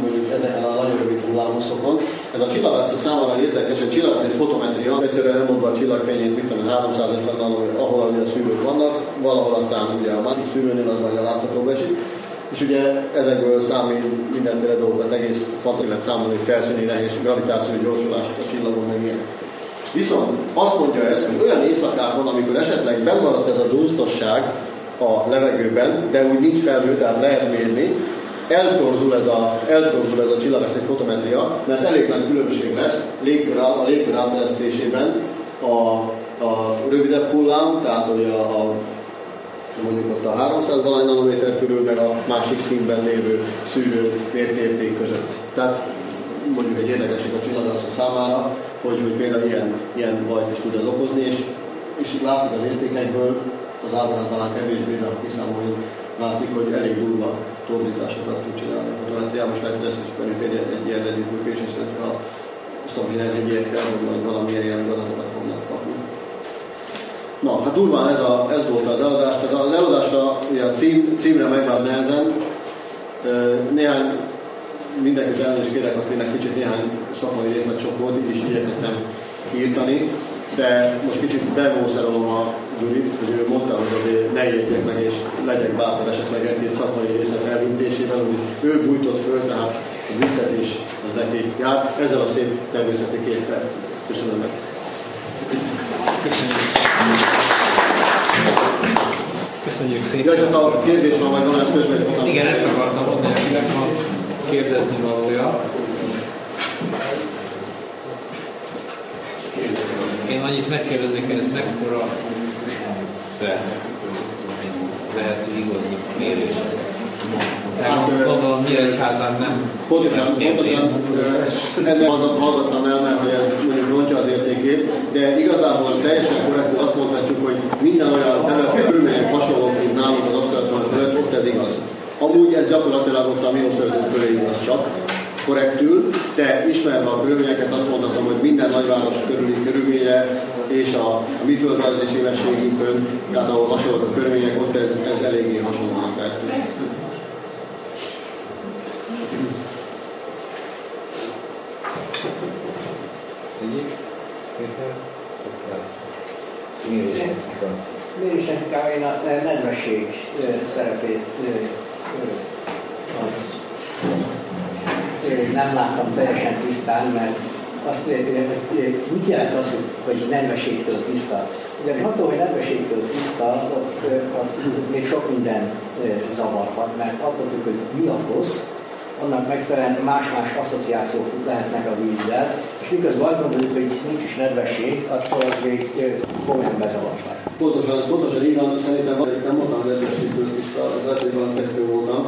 mondjuk ezeken a nagyon rövid hullámoszokon. Ez a csillagátszat számára érdekes, hogy csillagász egy fotometria, egyszerűen nem mondva a csillagfényét, mit tudom, 350 ahol, ahol a szűrők vannak, valahol aztán ugye a másik szűrőnél az majd a láthatóbb esik. És ugye ezekből számít mindenféle dolgokat, egész fantasztikus számolni, hogy felszíni nehéz, gravitáció, gyorsulás a csillagon, meg ilyen. Viszont azt mondja ezt, hogy olyan éjszakákon, amikor esetleg bennmaradt ez a dunsztosság a levegőben, de úgy nincs felhő, tehát lehet mérni, eltorzul ez a, eltorzul ez a csillagászati fotometria, mert elég nagy különbség lesz légkör, a légkör áteresztésében a, a rövidebb hullám, tehát hogy a, a mondjuk ott a 300 valány nanométer körül, meg a másik színben lévő szűrő mértérték között. Tehát mondjuk egy érdekesség a csillagászat számára, hogy, hogy például ilyen, ilyen bajt is tud ez okozni, és, és látszik az értékekből, az ábrán talán kevésbé, de ha kiszámoljuk, látszik, hogy elég durva torzításokat tud csinálni. A fotometriában most lehet, hogy ezt ismerjük egy, egy ilyen dedikülkés, és a szomhinen egyekkel, hogy majd valamilyen ilyen adatokat fognak kapni. Na, hát durván ez, a, ez volt az eladás. Tehát az eladásra, ugye a cím, címre megvált nehezen. Néhány mindenkit elnézést kérek, akinek kicsit néhány szakmai részlet sok volt, így is igyekeztem írtani, de most kicsit bevószerolom a Gyurit, hogy ő mondta, hogy ne érjék meg, és legyek bátor esetleg egy szakmai részlet elvintésével, hogy ő bújtott föl, tehát a büntetés az neki jár. Ezzel a szép természeti képpel. Köszönöm meg. Köszönjük. Köszönjük szépen. Ja, csak a kérdés van, majd ezt közben is Igen, ezt akartam mondani, akinek van kérdezni valója. Én annyit megkérdeznék, hogy ez mekkora te lehet igazni a mérések. Hát, Gondolom, mi egyházán nem. Pontosan, pontosan ennek hallgattam el, mert hogy ez mondjuk rontja az értékét, de igazából teljesen korrektül azt mondhatjuk, hogy minden olyan terület, körülmények hasonlók, mint nálunk az obszervatórium fölött, ott ez igaz. Amúgy ez gyakorlatilag ott a mi fölé igaz csak, korrektül, de ismerve a körülményeket azt mondhatom, hogy minden nagyváros körüli körülményre és a, a mi földrajzi szívességünkön, tehát ahol hasonlók a körülmények, ott ez, ez eléggé hasonlónak lehet. Méréseknek én a nedvesség szerepét nem láttam teljesen tisztán, mert azt, mit jelent az, hogy nedvességtől tiszta? Ugye attól, hogy nedvességtől tiszta, ott, ott még sok minden zavarhat, mert attól függ, hogy mi okoz, annak megfelelően más-más asszociációk lehetnek a vízzel, és miközben azt gondoljuk, hogy nincs is nedvesség, attól az még komolyan bezavarhat. Pontosan, pontosan így van, szerintem van, nem mondtam a nedvességből is, az esetben kettő voltam.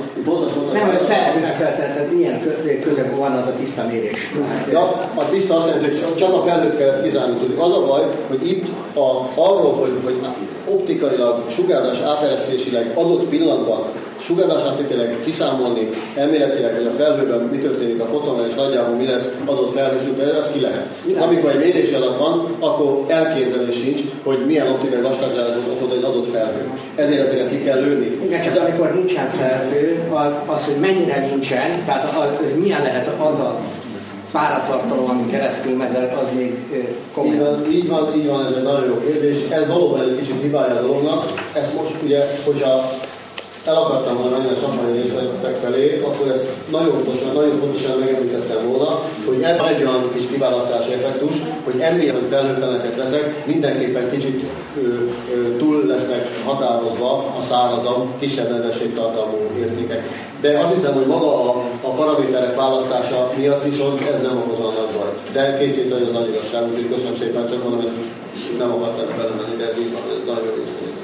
Nem, hogy feltűnnek tehát ilyen közben van az a tiszta mérés. Ja, a tiszta azt jelenti, hogy csak a felhőt kellett kizárni tudni. Az a baj, hogy itt a, arról, hogy, hogy optikailag, sugárzás áteresztésileg adott pillanatban sugárzásáttételileg kiszámolni elméletileg, hogy a felhőben mi történik a fotonnal, és nagyjából mi lesz adott felhősugárzás, az ki lehet. Amikor egy mérés alatt van, akkor elképzelés sincs, hogy milyen optikai vastagságot okoz egy adott felhő. Ezért ezeket ki kell lőni. Igen, csak amikor nincsen felhő, az, hogy mennyire nincsen, tehát az, hogy milyen lehet az a páratartalom, ami keresztül megy, az még komoly. Így van, így van, így van, ez egy nagyon jó kérdés. Ez valóban egy kicsit hibája a dolognak. Ezt most ugye, hogyha el akartam volna menni a részletek felé, akkor ezt nagyon fontosan, nagyon fontosan megemlítettem volna, hogy ebben egy olyan kis kiválasztási effektus, hogy emiatt, hogy felhőtleneket veszek, mindenképpen kicsit ö, ö, túl lesznek határozva a szárazabb, kisebb nedvességtartalmú értékek. De azt hiszem, hogy maga a, a paraméterek választása miatt viszont ez nem okoz nagy baj. De két hogy az nagy igazság, úgyhogy köszönöm szépen, csak mondom, ezt nem akartam belemenni, de ez így van, ez nagyon részletes.